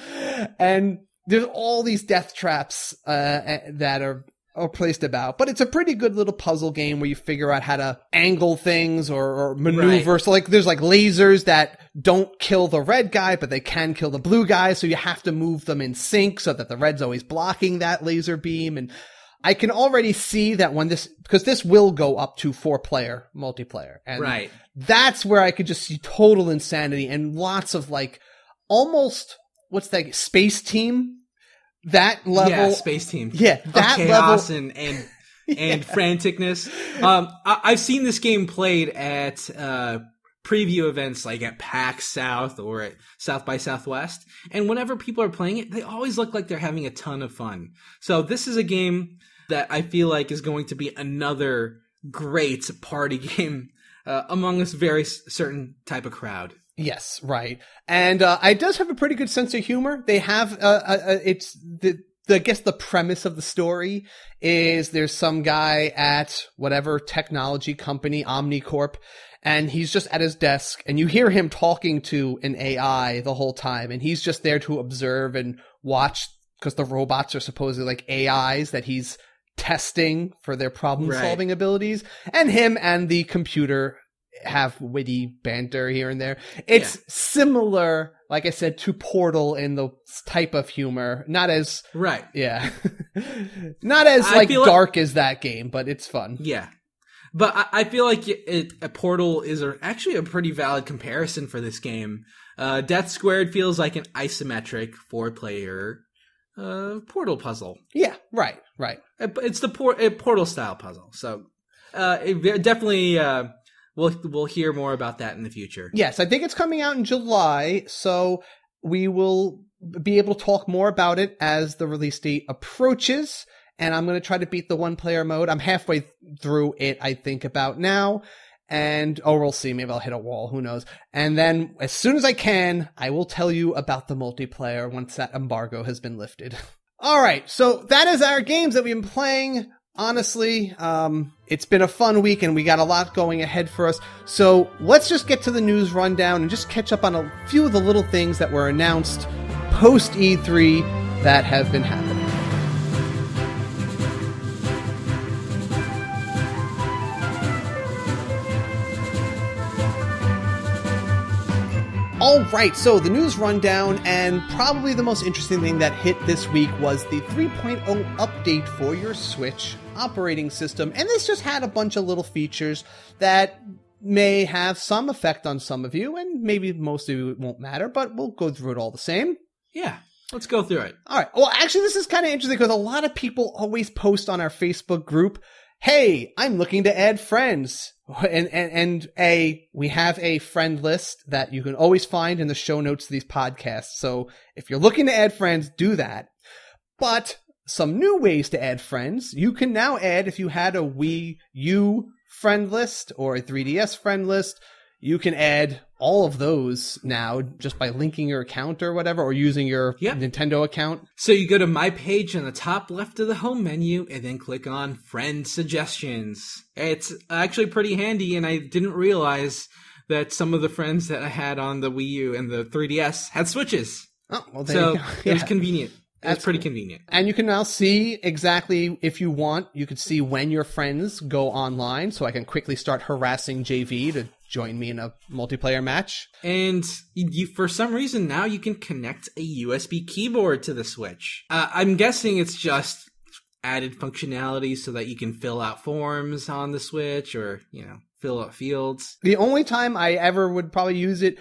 And there's all these death traps uh, that are are placed about, but it's a pretty good little puzzle game where you figure out how to angle things or, or maneuver. So like, there's like lasers that don't kill the red guy, but they can kill the blue guy. So you have to move them in sync so that the red's always blocking that laser beam. And I can already see that when this, because this will go up to four player multiplayer. And Right. that's where I could just see total insanity and lots of like almost, what's that, space team? That level. yeah, space team. Yeah, Of that chaos level. and and [laughs] and franticness. Um, I, I've seen this game played at uh, preview events like at PAX South or at South by Southwest, and whenever people are playing it, they always look like they're having a ton of fun. So this is a game that I feel like is going to be another great party [laughs] game uh, among this very certain type of crowd. Yes, right. And uh, it does have a pretty good sense of humor. They have uh, uh, uh, it's the, the I guess the premise of the story is there's some guy at whatever technology company, Omnicorp, and he's just at his desk, and you hear him talking to an AI the whole time, and he's just there to observe and watch because the robots are supposedly like AIs that he's testing for their problem solving abilities, and him and the computer have witty banter here and there. It's Yeah. similar, like I said, to Portal in the type of humor. Not as, Right. yeah, [laughs] not as I like dark as that game, but it's fun. Yeah. But I, I feel like it, it, a Portal is a, actually a pretty valid comparison for this game. Uh, Death Squared feels like an isometric four player uh, Portal puzzle. Yeah, right, right. But It's the por- a Portal style puzzle. So uh, it definitely uh, we'll, we'll hear more about that in the future. Yes, I think it's coming out in July, so we will be able to talk more about it as the release date approaches. And I'm going to try to beat the one player mode. I'm halfway through it, I think, about now. And, oh, we'll see. Maybe I'll hit a wall. Who knows? And then as soon as I can, I will tell you about the multiplayer once that embargo has been lifted. [laughs] All right. So that is our games that we've been playing. Honestly, um, it's been a fun week and we got a lot going ahead for us. So let's just get to the news rundown and just catch up on a few of the little things that were announced post E3 that have been happening. All right, so the news rundown, and probably the most interesting thing that hit this week was the 3.0 update for your Switch operating system. And this just had a bunch of little features that may have some effect on some of you, and maybe most of you it won't matter, but we'll go through it all the same. Yeah. Let's go through it. All right. Well, actually, this is kind of interesting because a lot of people always post on our Facebook group, "Hey, I'm looking to add friends," [laughs] and and and a we have a friend list that you can always find in the show notes of these podcasts. So if you're looking to add friends, do that. But some new ways to add friends. You can now add if you had a Wii U friend list or a 3DS friend list. You can add all of those now just by linking your account or whatever, or using your Yep. Nintendo account. So you go to my page on the top left of the home menu and then click on friend suggestions. It's actually pretty handy and I didn't realize that some of the friends that I had on the Wii U and the 3DS had switches. Oh, well, there So you go. [laughs] it was convenient. That's pretty convenient. And you can now see exactly if you want, you could see when your friends go online. So I can quickly start harassing JV to join me in a multiplayer match. And you, you- for some reason now you can connect a USB keyboard to the Switch. Uh, I'm guessing it's just added functionality so that you can fill out forms on the Switch or, you know, fill out fields. The only time I ever would probably use it,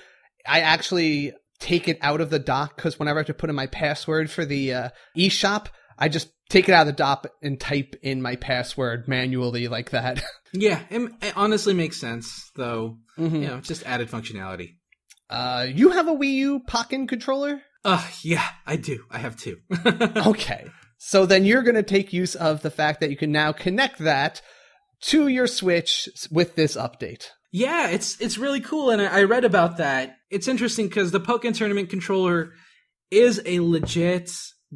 I actually take it out of the dock because whenever I have to put in my password for the uh, eShop, I just take it out of the dock and type in my password manually like that. [laughs] Yeah, it, it honestly makes sense, though. Mhm. You know, just added functionality. Uh, you have a Wii U Pokken controller? Ugh, yeah, I do. I have two. [laughs] Okay. So then you're going to take use of the fact that you can now connect that to your Switch with this update. Yeah, it's it's really cool, and I, I read about that. It's interesting because the Pokken Tournament controller is a legit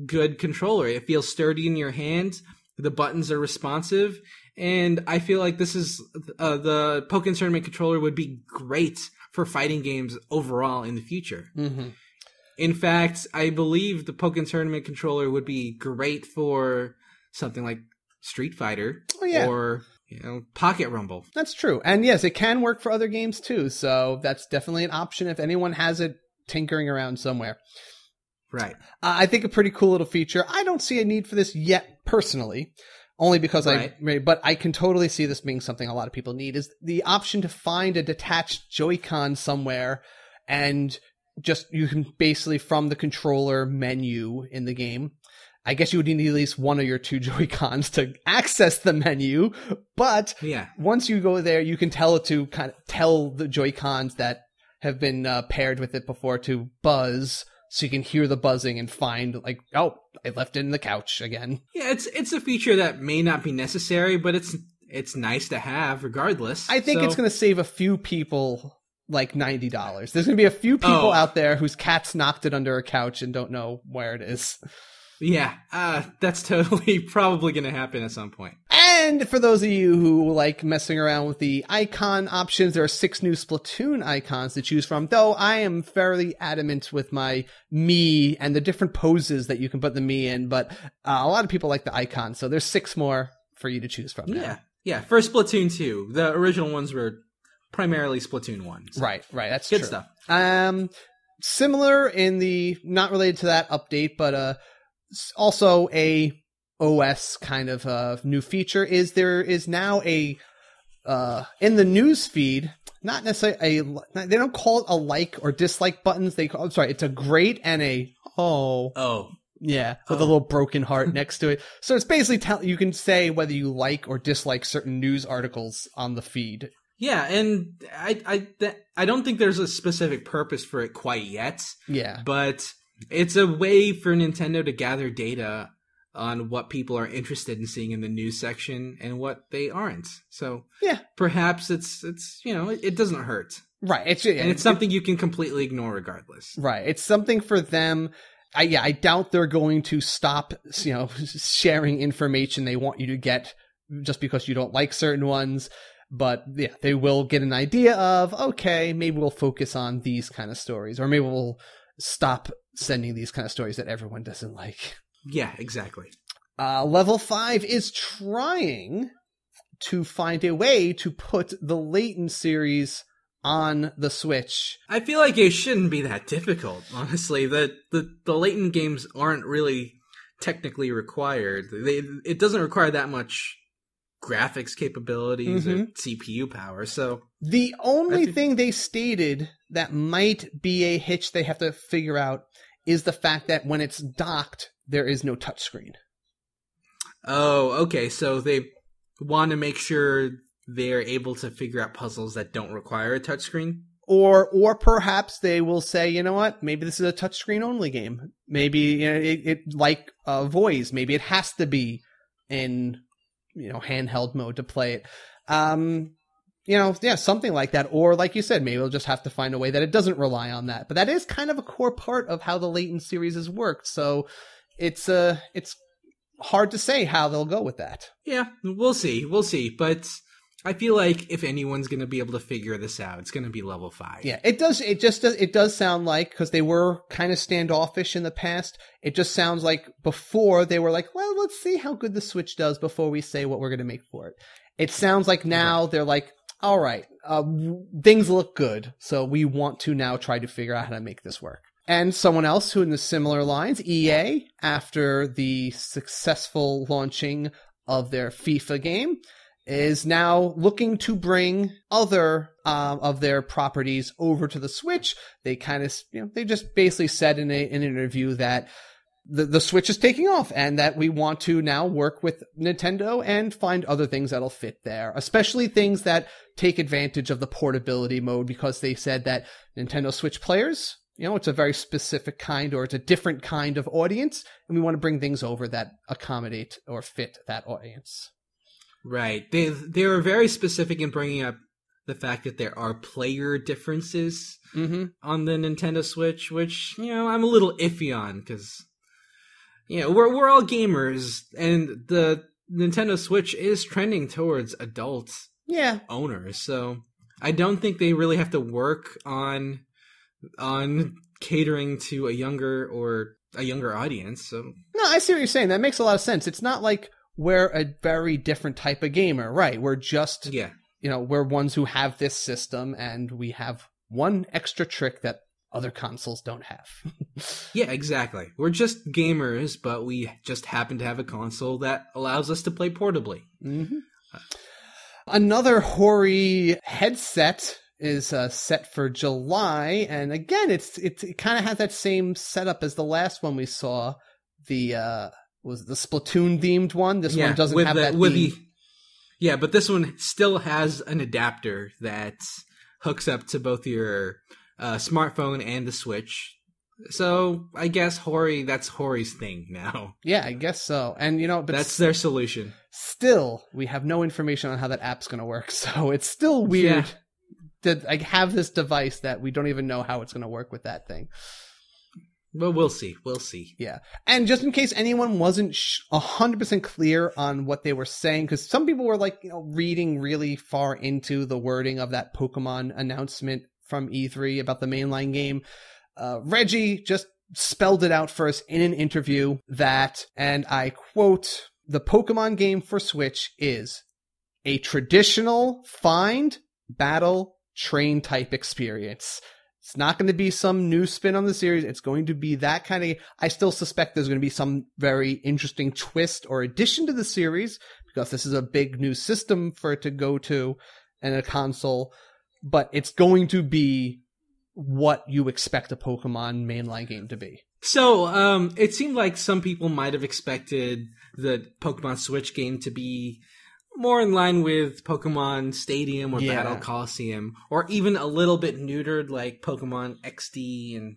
good controller. It feels sturdy in your hand. The buttons are responsive, and I feel like this is uh, the Pokken Tournament controller would be great for fighting games overall in the future. Mm-hmm. In fact, I believe the Pokken Tournament controller would be great for something like Street Fighter Oh, yeah. or you know, Pocket Rumble. That's true. And yes, it can work for other games too. So that's definitely an option if anyone has it tinkering around somewhere. Right. Uh, I think a pretty cool little feature. I don't see a need for this yet personally, only because Right. I, but I can totally see this being something a lot of people need is the option to find a detached Joy-Con somewhere and just you can basically from the controller menu in the game. I guess you would need at least one of your two [laughs] Joy-Cons to access the menu, but Yeah. once you go there, you can tell it to kind of tell the Joy Cons that have been uh, paired with it before to buzz, so you can hear the buzzing and find like, oh, I left it in the couch again. Yeah, it's it's a feature that may not be necessary, but it's it's nice to have regardless. I think So- it's going to save a few people like ninety dollars. There's going to be a few people Oh. out there whose cats knocked it under a couch and don't know where it is. Yeah, uh, that's [laughs] totally probably going to happen at some point. And for those of you who like messing around with the icon options, there are six new Splatoon icons to choose from. Though I am fairly adamant with my me and the different poses that you can put the me in, but uh, a lot of people like the icon, so there's six more for you to choose from. now. Yeah, yeah. For Splatoon two, the original ones were primarily Splatoon one. so right, right. That's Good true. stuff. Um, similar in the not related to that update, but uh, also a OS kind of uh, new feature is there is now a uh in the news feed. Not necessarily a. They don't call it a like or dislike buttons. They call. I'm sorry. It's a great and a oh Oh, yeah with a Oh. little broken heart [laughs] next to it. So it's basically tell you can say whether you like or dislike certain news articles on the feed. yeah, and I I that, I don't think there's a specific purpose for it quite yet, Yeah. but it's a way for Nintendo to gather data on what people are interested in seeing in the news section and what they aren't. So Yeah. perhaps it's it's you know it, it doesn't hurt, Right. It's and it's something you can completely ignore regardless. Right. It's something for them. I yeah, I doubt they're going to stop, you know, sharing information they want you to get just because you don't like certain ones. But yeah, they will get an idea of, okay, maybe we'll focus on these kind of stories, or maybe we'll stop sending these kind of stories that everyone doesn't like. Yeah, exactly. Uh, level five is trying to find a way to put the Layton series on the Switch. I feel like it shouldn't be that difficult, honestly. The the the Layton games aren't really technically required. They it doesn't require that much graphics capabilities or CPU power. So The only think- thing they stated that might be a hitch they have to figure out is the fact that when it's docked, there is no touchscreen. oh, okay. So they want to make sure they're able to figure out puzzles that don't require a touchscreen. Or, or perhaps they will say, you know what? Maybe this is a touchscreen only game. Maybe you know, it, it like uh, voice. Maybe it has to be in you know handheld mode to play it. Um, you know, yeah, something like that. Or like you said, maybe we'll just have to find a way that it doesn't rely on that. But that is kind of a core part of how the Layton series has worked. So it's uh it's hard to say how they'll go with that. Yeah, we'll see. We'll see. But I feel like if anyone's going to be able to figure this out, it's going to be level five. Yeah, it does. It just does. It does sound like because they were kind of standoffish in the past. It just sounds like before they were like, well, let's see how good the Switch does before we say what we're going to make for it. It sounds like now they're like, all right, uh, things look good, so we want to now try to figure out how to make this work. And someone else who, in the similar lines, EA, after the successful launching of their FIFA game, is now looking to bring other um, of their properties over to the Switch. They kind of, you know, they just basically said in, a, in an interview that the, the Switch is taking off and that we want to now work with Nintendo and find other things that'll fit there, especially things that take advantage of the portability mode because they said that Nintendo Switch players, you know, it's a very specific kind or it's a different kind of audience and we want to bring things over that accommodate or fit that audience. Right. They they were very specific in bringing up the fact that there are player differences Mm-hmm. on the Nintendo Switch, which you know I'm a little iffy on because you know we're we're all gamers, and the Nintendo Switch is trending towards adult Yeah, owners, so I don't think they really have to work on on catering to a younger or a younger audience. So No, I see what you're saying. That makes a lot of sense. It's not like we're a very different type of gamer, right? We're just Yeah. you know, we're ones who have this system and we have one extra trick that other consoles don't have. [laughs] Yeah, exactly. We're just gamers, but we just happen to have a console that allows us to play portably. hmm Another Hori headset is uh, set for July, and again, it's, it's it kind of has that same setup as the last one we saw. The uh, was the Splatoon themed one. This one doesn't have the, that with theme. the Yeah, but this one still has an adapter that hooks up to both your uh, smartphone and the Switch. So I guess Hori, that's Hori's thing now. Yeah, I guess so. And you know, but That's their solution. still we have no information on how that app's going to work [laughs] so it's still weird that i have this device that we don't even know how it's going to work with that thing Well, we'll see. We'll see. yeah and just in case anyone wasn't sh- 100% clear on what they were saying because some people were like you know reading really far into the wording of that pokemon announcement from e3 about the mainline game uh, reggie just spelled it out for us in an interview that and i quote the pokemon game for switch is a traditional find, battle, train type experience. It's not going to be some new spin on the series. It's going to be that kind of. I still suspect there's going to be some very interesting twist or addition to the series because this is a big new system for it to go to and a console, but it's going to be what you expect a Pokemon mainline game to be. So, um, it seemed like some people might have expected the Pokemon Switch game to be more in line with Pokemon Stadium or Yeah. Battle Coliseum, or even a little bit neutered like Pokemon XD and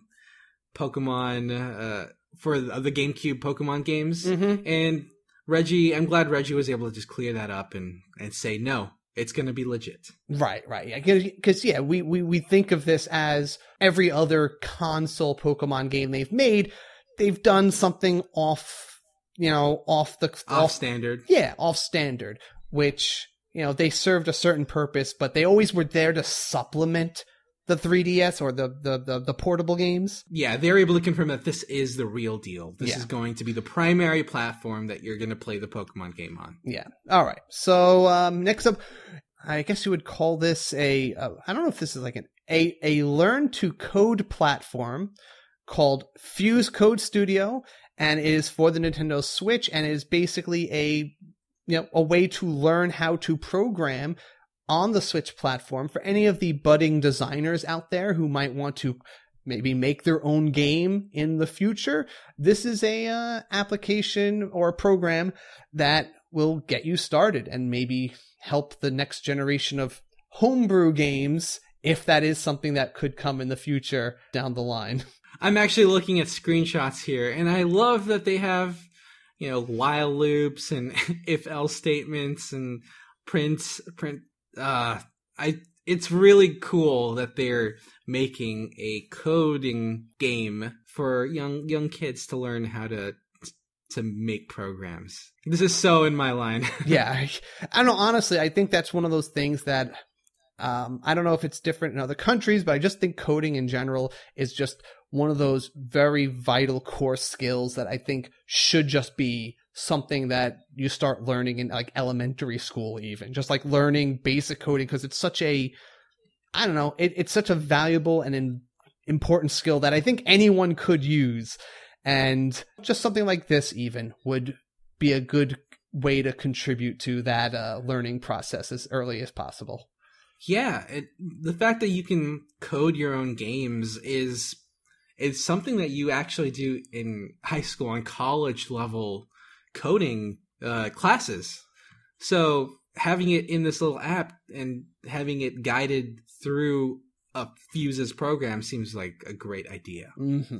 Pokemon uh, for the GameCube Pokemon games. Mm-hmm. And Reggie, I'm glad Reggie was able to just clear that up and, and say, no, it's going to be legit. Right, right. Because yeah, we, we we think of this as every other console Pokemon game they've made. They've done something off, you know, off the Off standard. yeah, off standard, which you know they served a certain purpose, but they always were there to supplement the 3DS or the the the, the portable games. Yeah, they're able to confirm that this is the real deal. This Yeah. is going to be the primary platform that you're going to play the Pokemon game on. Yeah. All right. So um, next up, I guess you would call this a. Uh, I don't know if this is like an a a learn to code platform called Fuze Code Studio, and it is for the Nintendo Switch, and it is basically a you know a way to learn how to program on the Switch platform for any of the budding designers out there who might want to maybe make their own game in the future. This is a uh, application or a program that will get you started and maybe help the next generation of homebrew games if that is something that could come in the future down the line. I'm actually looking at screenshots here, and I love that they have, you know, while loops and [laughs] if else statements and prints print. Uh, I it's really cool that they're making a coding game for young young kids to learn how to to make programs. This is so in my line. [laughs] yeah, I, don't know. Honestly, I think that's one of those things that um, I don't know if it's different in other countries, but I just think coding in general is just one of those very vital core skills that I think should just be something that you start learning in like elementary school, even just like learning basic coding because it's such a I don't know, it, it's such a valuable and in, important skill that I think anyone could use. And just something like this, even, would be a good way to contribute to that uh, learning process as early as possible. Yeah, it, the fact that you can code your own games is is something that you actually do in high school and college level coding uh, classes. So having it in this little app and having it guided through a Fuze's program seems like a great idea. Mm-hmm.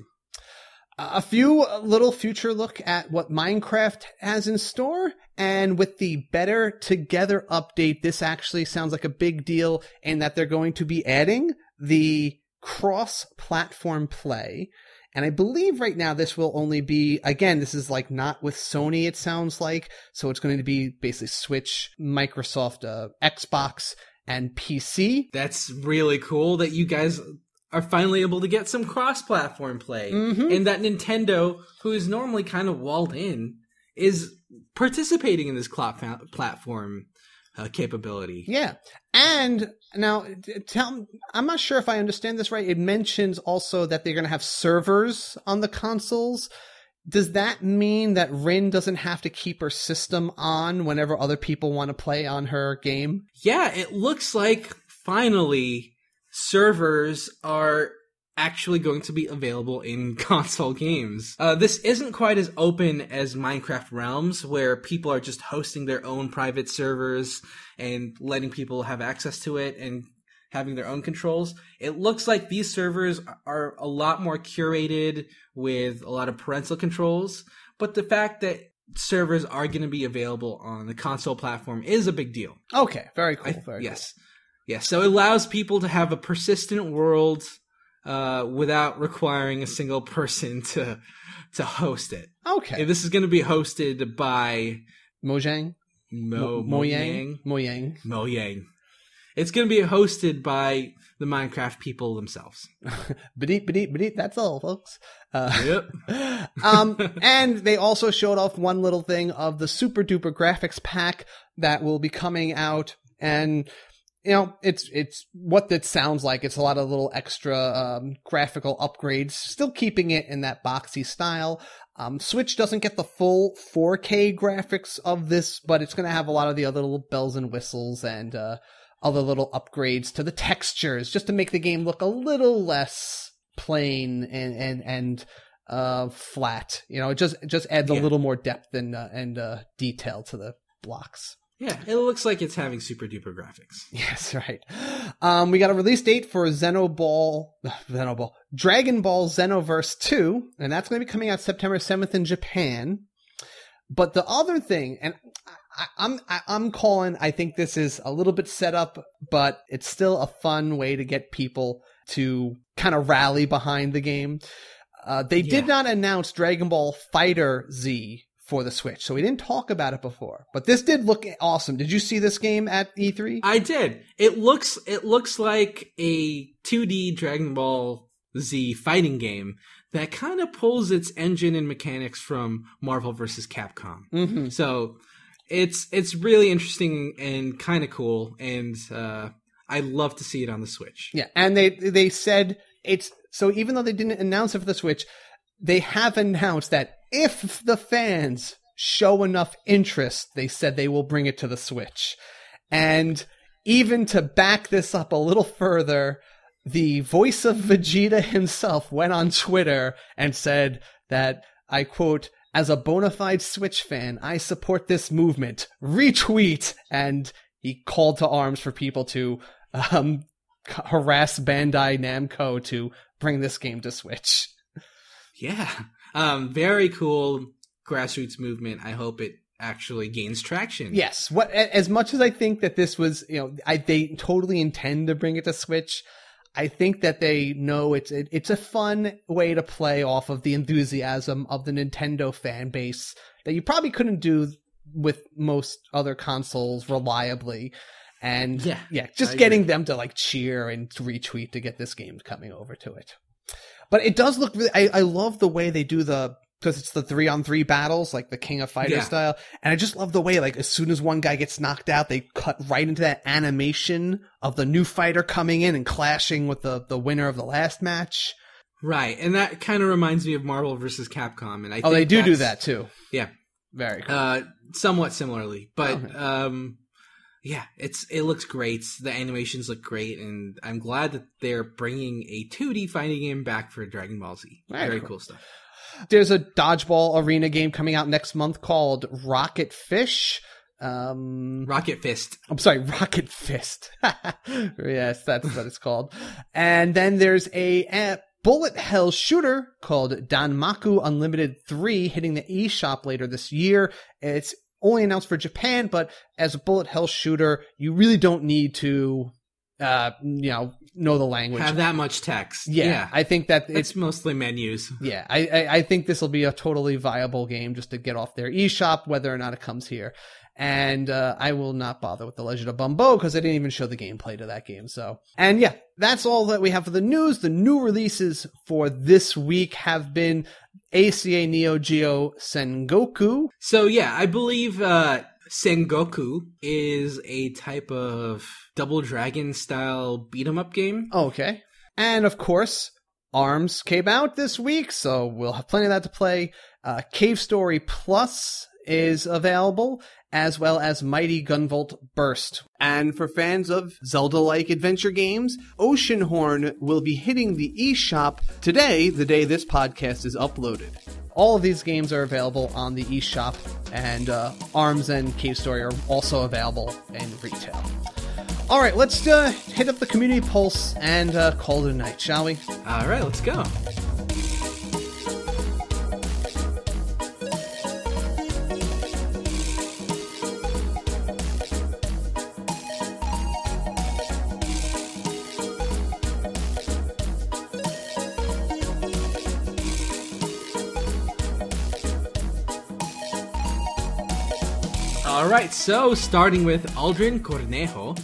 A few little future look at what Minecraft has in store, and with the Better Together update, this actually sounds like a big deal in that they're going to be adding the cross-platform play. And I believe right now this will only be, again, this is like not with Sony, it sounds like. So it's going to be basically Switch, Microsoft, uh, Xbox, and PC. That's really cool that you guys are finally able to get some cross-platform play, Mhm. and that Nintendo, who is normally kind of walled in, is participating in this cla- platform uh, capability. Yeah. And now tell I'm not sure if I understand this right. It mentions also that they're going to have servers on the consoles. Does that mean that Rin doesn't have to keep her system on whenever other people want to play on her game? Yeah, it looks like finally servers are actually going to be available in [laughs] console games. Uh, this isn't quite as open as Minecraft Realms, where people are just hosting their own private servers and letting people have access to it and having their own controls. It looks like these servers are a lot more curated with a lot of parental controls, but the fact that servers are going to be available on the console platform is a big deal. Okay, very cool. Very yes. Cool. Yes, so it allows people to have a persistent world uh, without requiring a single person to to host it. Okay. If this is going to be hosted by Mojang, Mo Mojang, Mojang, Mojang. It's going to be hosted by the Minecraft people themselves. Bedeet, bedeet, bedeet. That's all, folks. Uh, yep. [laughs] um, and they also showed off one little thing of the super duper graphics pack that will be coming out. And you know, it's it's what that sounds like. It's a lot of little extra um, graphical upgrades, still keeping it in that boxy style. Um, Switch doesn't get the full 4K graphics of this, but it's going to have a lot of the other little bells and whistles and uh, other little upgrades to the textures, just to make the game look a little less plain and and and uh, flat. You know, it just just adds yeah. a little more depth and uh, and uh, detail to the blocks. Yeah, it looks like it's having super duper graphics. [laughs] Yes, right. Um, we got a release date for Xenoball, [laughs] Xenoball, Dragon Ball Xenoverse 2, and that's going to be coming out September 7th in Japan. But the other thing, and I, I'm I, I'm calling, I think this is a little bit set up, but it's still a fun way to get people to kind of rally behind the game. Uh, they yeah. did not announce Dragon Ball FighterZ for the Switch. So we didn't talk about it before, but this did look awesome. Did you see this game at E3? I did. It looks it looks like a 2D Dragon Ball Z fighting game that kind of pulls its engine and mechanics from Marvel vs. Capcom. Mm-hmm. So it's it's really interesting and kind of cool, and uh, I love to see it on the Switch. Yeah, and they they said it's so even though they didn't announce it for the Switch, they have announced that if the fans show enough interest, they said they will bring it to the Switch. And even to back this up a little further, the voice of Vegeta himself went on Twitter and said that, I quote, as a bona fide Switch fan, I support this movement. Retweet! And he called to arms for people to um, harass Bandai Namco to bring this game to Switch. Yeah. Um, very cool grassroots movement. I hope it actually gains traction. Yes. What as much as I think that this was, you know, I they totally intend to bring it to Switch. I think that they know it's it, it's a fun way to play off of the enthusiasm of the Nintendo fan base that you probably couldn't do with most other consoles reliably. And yeah, yeah just I getting agree. them to like cheer and retweet to get this game coming over to it. But it does look really. I, I love the way they do the because it's the three on three battles, like the King of Fighter yeah. style. And I just love the way, like, as soon as one guy gets knocked out, they cut right into that animation of the new fighter coming in and clashing with the, the winner of the last match. Right. And that kind of reminds me of Marvel versus Capcom. And I oh, they do do that too. Yeah. Very cool. Uh, somewhat similarly. But, okay. um, yeah, it's it looks great. The animations look great, and I'm glad that they're bringing a 2D fighting game back for Dragon Ball Z. Very, Very cool. cool stuff. There's a dodgeball arena game coming out next month called Rocket Fish. Um, Rocket Fist. I'm sorry, [laughs] Rocket Fist. [laughs] yes, that's what it's called. And then there's a, a bullet hell shooter called Danmaku Unlimited 3 hitting the eShop later this year. It's only announced for Japan, but as a bullet hell shooter, you really don't need to, uh, you know, know the language. Have that much text. Yeah, yeah. I think that it's, it's mostly menus. [laughs] Yeah, I, I, I think this will be a totally viable game just to get off their eShop, whether or not it comes here. And uh, I will not bother with the Legend of Bumbo because I didn't even show the gameplay to that game. So, and yeah, that's all that we have for the news. The new releases for this week have been ACA Neo Geo Sengoku. So yeah, I believe uh, Sengoku is a type of Double Dragon style beat 'em up game. Okay. And of course, ARMS came out this week, so we'll have plenty of that to play. Uh, Cave Story Plus is available, as well as Mighty Gunvolt Burst. And for fans of Zelda like adventure games, Oceanhorn will be hitting the eShop today, the day this podcast is uploaded. All of these games are available on the eShop, and uh, ARMS and Cave Story are also available in retail. All right, let's uh, hit up the community pulse and uh, call it a night, shall we? All right, let's go. All right, so starting with Aldrin Cornejo.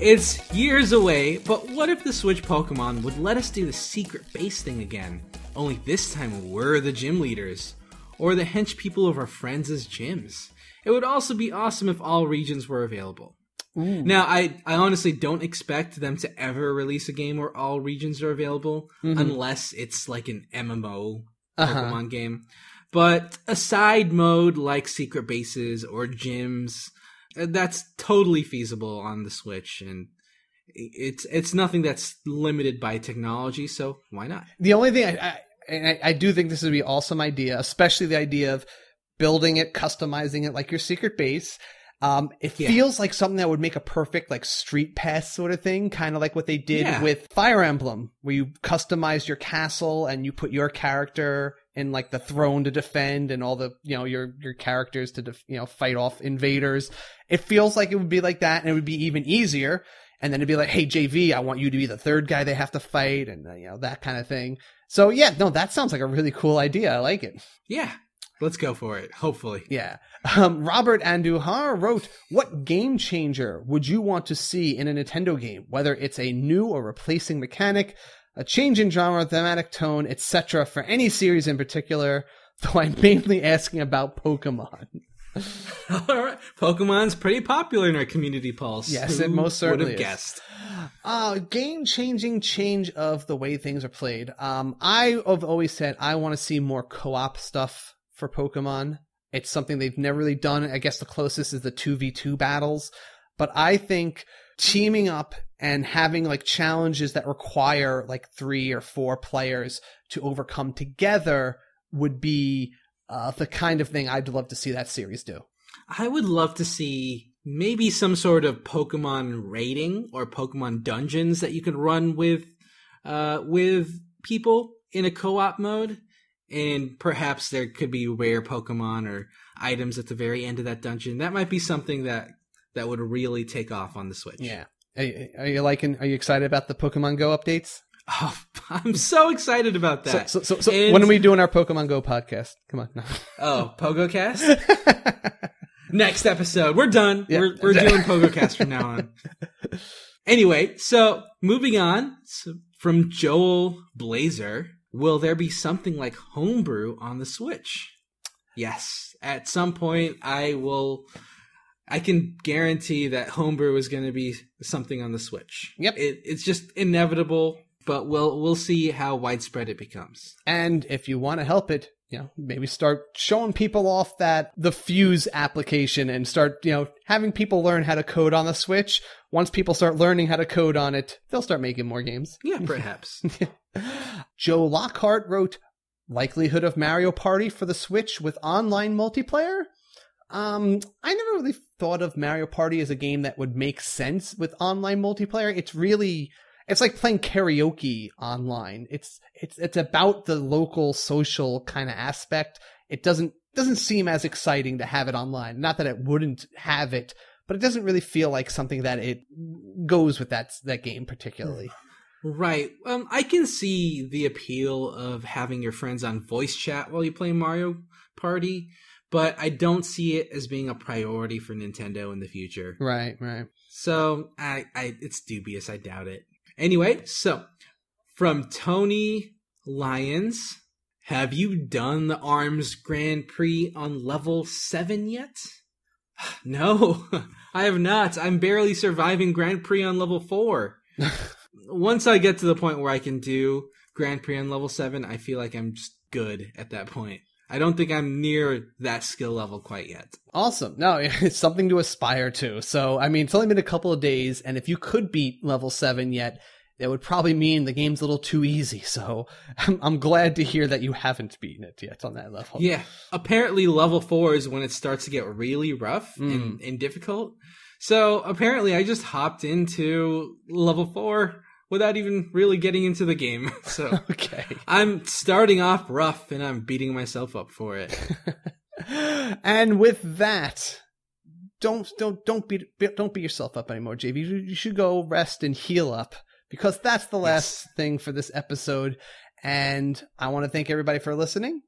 It's years away, but what if the Switch Pokemon would let us do the secret base thing again? Only this time we're the gym leaders, or the hench people of our friends' gyms. It would also be awesome if all regions were available. Now, I, I honestly don't expect them to ever release a game where all regions are available, unless it's like an MMO Uh-huh. Pokemon game. But a side mode like secret bases or gyms, uh, that's totally feasible on the Switch, and it's it's nothing that's limited by technology. So why not? The only thing I, I, and I, I do think this would be an awesome idea, especially the idea of building it, customizing it like your secret base. Um, it Yeah. feels like something that would make a perfect like street pass sort of thing, kind of like what they did Yeah. with Fire Emblem, where you customize your castle and you put your character in like the throne to defend and all the you know your your characters to def- you know fight off invaders. It feels like it would be like that, and it would be even easier. And then it'd be like, hey JV, I want you to be the third guy they have to fight, and uh, you know that kind of thing. So yeah, no, that sounds like a really cool idea. I like it. Yeah, let's go for it. Hopefully, Yeah. Um, Robert Andujar wrote, What game changer would you want to see in a Nintendo game? Whether it's a new or replacing mechanic, a change in genre, thematic tone, etc., for any series in particular, though I'm mainly asking about Pokemon. [laughs] all right. Pokemon's pretty popular in our community pulse. Yes, Who it most certainly would have guessed. Uh, game changing change of the way things are played. Um, I have always said I want to see more co op stuff for Pokemon. It's something they've never really done. I guess the closest is the 2v2 battles. But I think teaming up and having like challenges that require like three or four players to overcome together would be uh, the kind of thing I'd love to see that series do. I would love to see maybe some sort of Pokemon raiding or Pokemon dungeons that you could run with uh, with people in a co-op mode, and perhaps there could be rare Pokemon or items at the very end of that dungeon. That might be something that that would really take off on the Switch. Yeah. Are, are you liking? Are you excited about the Pokemon Go updates? Oh, [laughs] I'm so excited about So, that. so, so, so And- when are we doing our Pokemon Go podcast? Come on. No. Oh, PogoCast? [laughs] Next episode. We're done. Yeah. We're, we're doing [laughs] PogoCast from now on. Anyway, so moving on so from Joel Blazer, will there be something like Homebrew on the Switch? Yes. At some point, I will. I can guarantee that Homebrew is going to be something on the Switch. Yep. It, it's just inevitable, but we'll we'll see how widespread it becomes. and if you want to help it, you know, maybe start showing people off that the Fuze application and start, you know, having people learn how to code on the Switch. Once people start learning how to code on it, they'll start making more games. Yeah, [laughs] perhaps. Joe Lockhart wrote, likelihood of Mario Party for the Switch with online multiplayer? Um, I never really thought of Mario Party as a game that would make sense with online multiplayer. It's really, it's like playing karaoke online. It's, it's, it's about the local social kind of aspect. It doesn't, doesn't seem as exciting to have it online. Not that it wouldn't have it, but it doesn't really feel like something that it goes with that, that game particularly. Right. Um, I can see the appeal of having your friends on voice chat while you play Mario Party, but I don't see it as being a priority for Nintendo in the future. Right, right. So I, I it's dubious. I doubt it. Anyway, so from Tony Lyons, Have you done the ARMS Grand Prix on level 7 yet? [sighs] No, [laughs] I have not. I'm barely surviving Grand Prix on level 4. [laughs] Once I get to the point where I can do Grand Prix on level 7, I feel like I'm just good at that point. I don't think I'm near that skill level quite yet. Awesome. No, [laughs] it's something to aspire to. So, I mean, it's only been a couple of days, and if you could beat level 7 yet, that would probably mean the game's a little too easy. So [laughs] I'm, I'm, glad to hear that you haven't beaten it yet on that level. Yeah. Apparently, level four is when it starts to get really rough mm. and, and difficult. So apparently, I just hopped into level four without even really getting into the game. [laughs] So [laughs] okay. I'm starting off rough and I'm beating myself up for it. [laughs] and with that, don't don't don't beat don't beat yourself up anymore, JV. You should go rest and heal up because that's the last yes. thing for this episode. And I want to thank everybody for listening.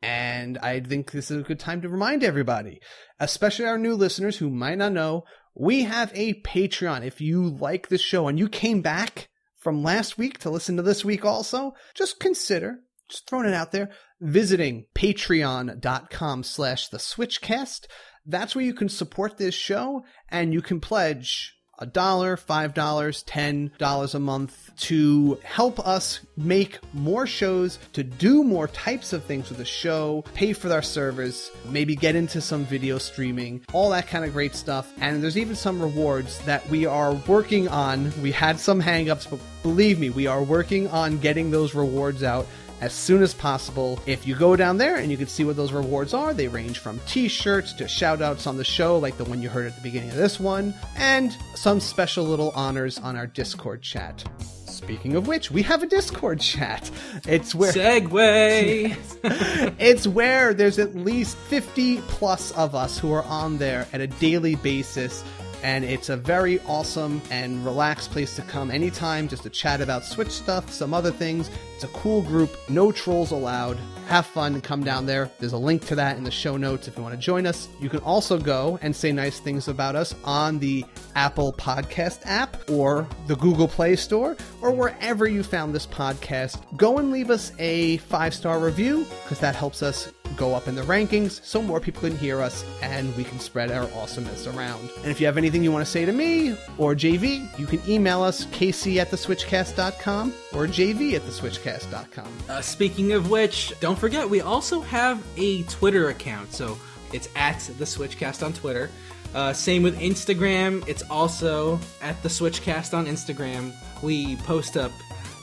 And I think this is a good time to remind everybody, especially our new listeners who might not know, we have a Patreon. If you like the show and you came back from last week to listen to this week also, just consider, just throwing it out there, visiting patreon.com slash the switchcast. That's where you can support this show and you can pledge a dollar, five dollars, ten dollars a month to help us make more shows, to do more types of things with the show, pay for our servers, maybe get into some video streaming, all that kind of great stuff. And there's even some rewards that we are working on. We had some hangups, but believe me, we are working on getting those rewards out as soon as possible. If you go down there and you can see what those rewards are, they range from t shirts to shout outs on the show, like the one you heard at the beginning of this one, and some special little honors on our Discord chat. Speaking of which, we have a Discord chat. [laughs] It's where segue. [laughs] it's where there's at least 50 plus of us who are on there at a daily basis and it's a very awesome and relaxed place to come anytime just to chat about Switch stuff, some other things. It's a cool group, no trolls allowed. Have fun come down there. There's a link to that in the show notes if you want to join us. You can also go and say nice things about us on the Apple Podcast app or the Google Play Store or wherever you found this podcast. Go and leave us a five star review because that helps us go up in the rankings so more people can hear us and we can spread our awesomeness around. And if you have anything you want to say to me or JV, you can email us casey at theswitchcast.com or jv at theswitchcast.com. Uh, speaking of which, don't forget we also have a Twitter account. So it's at the Switchcast on Twitter. Uh, same with Instagram. It's also at the Switchcast on Instagram. We post up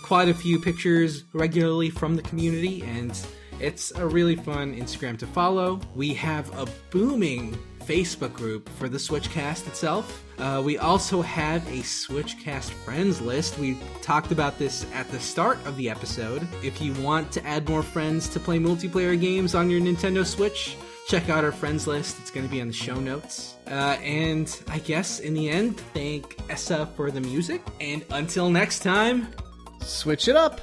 quite a few pictures regularly from the community and it's a really fun Instagram to follow. We have a booming Facebook group for the Switchcast itself. Uh, we also have a Switchcast friends list. We talked about this at the start of the episode. If you want to add more friends to play multiplayer games on your Nintendo Switch, check out our friends list. It's going to be on the show notes. Uh, and I guess in the end, thank Essa for the music. And until next time, switch it up.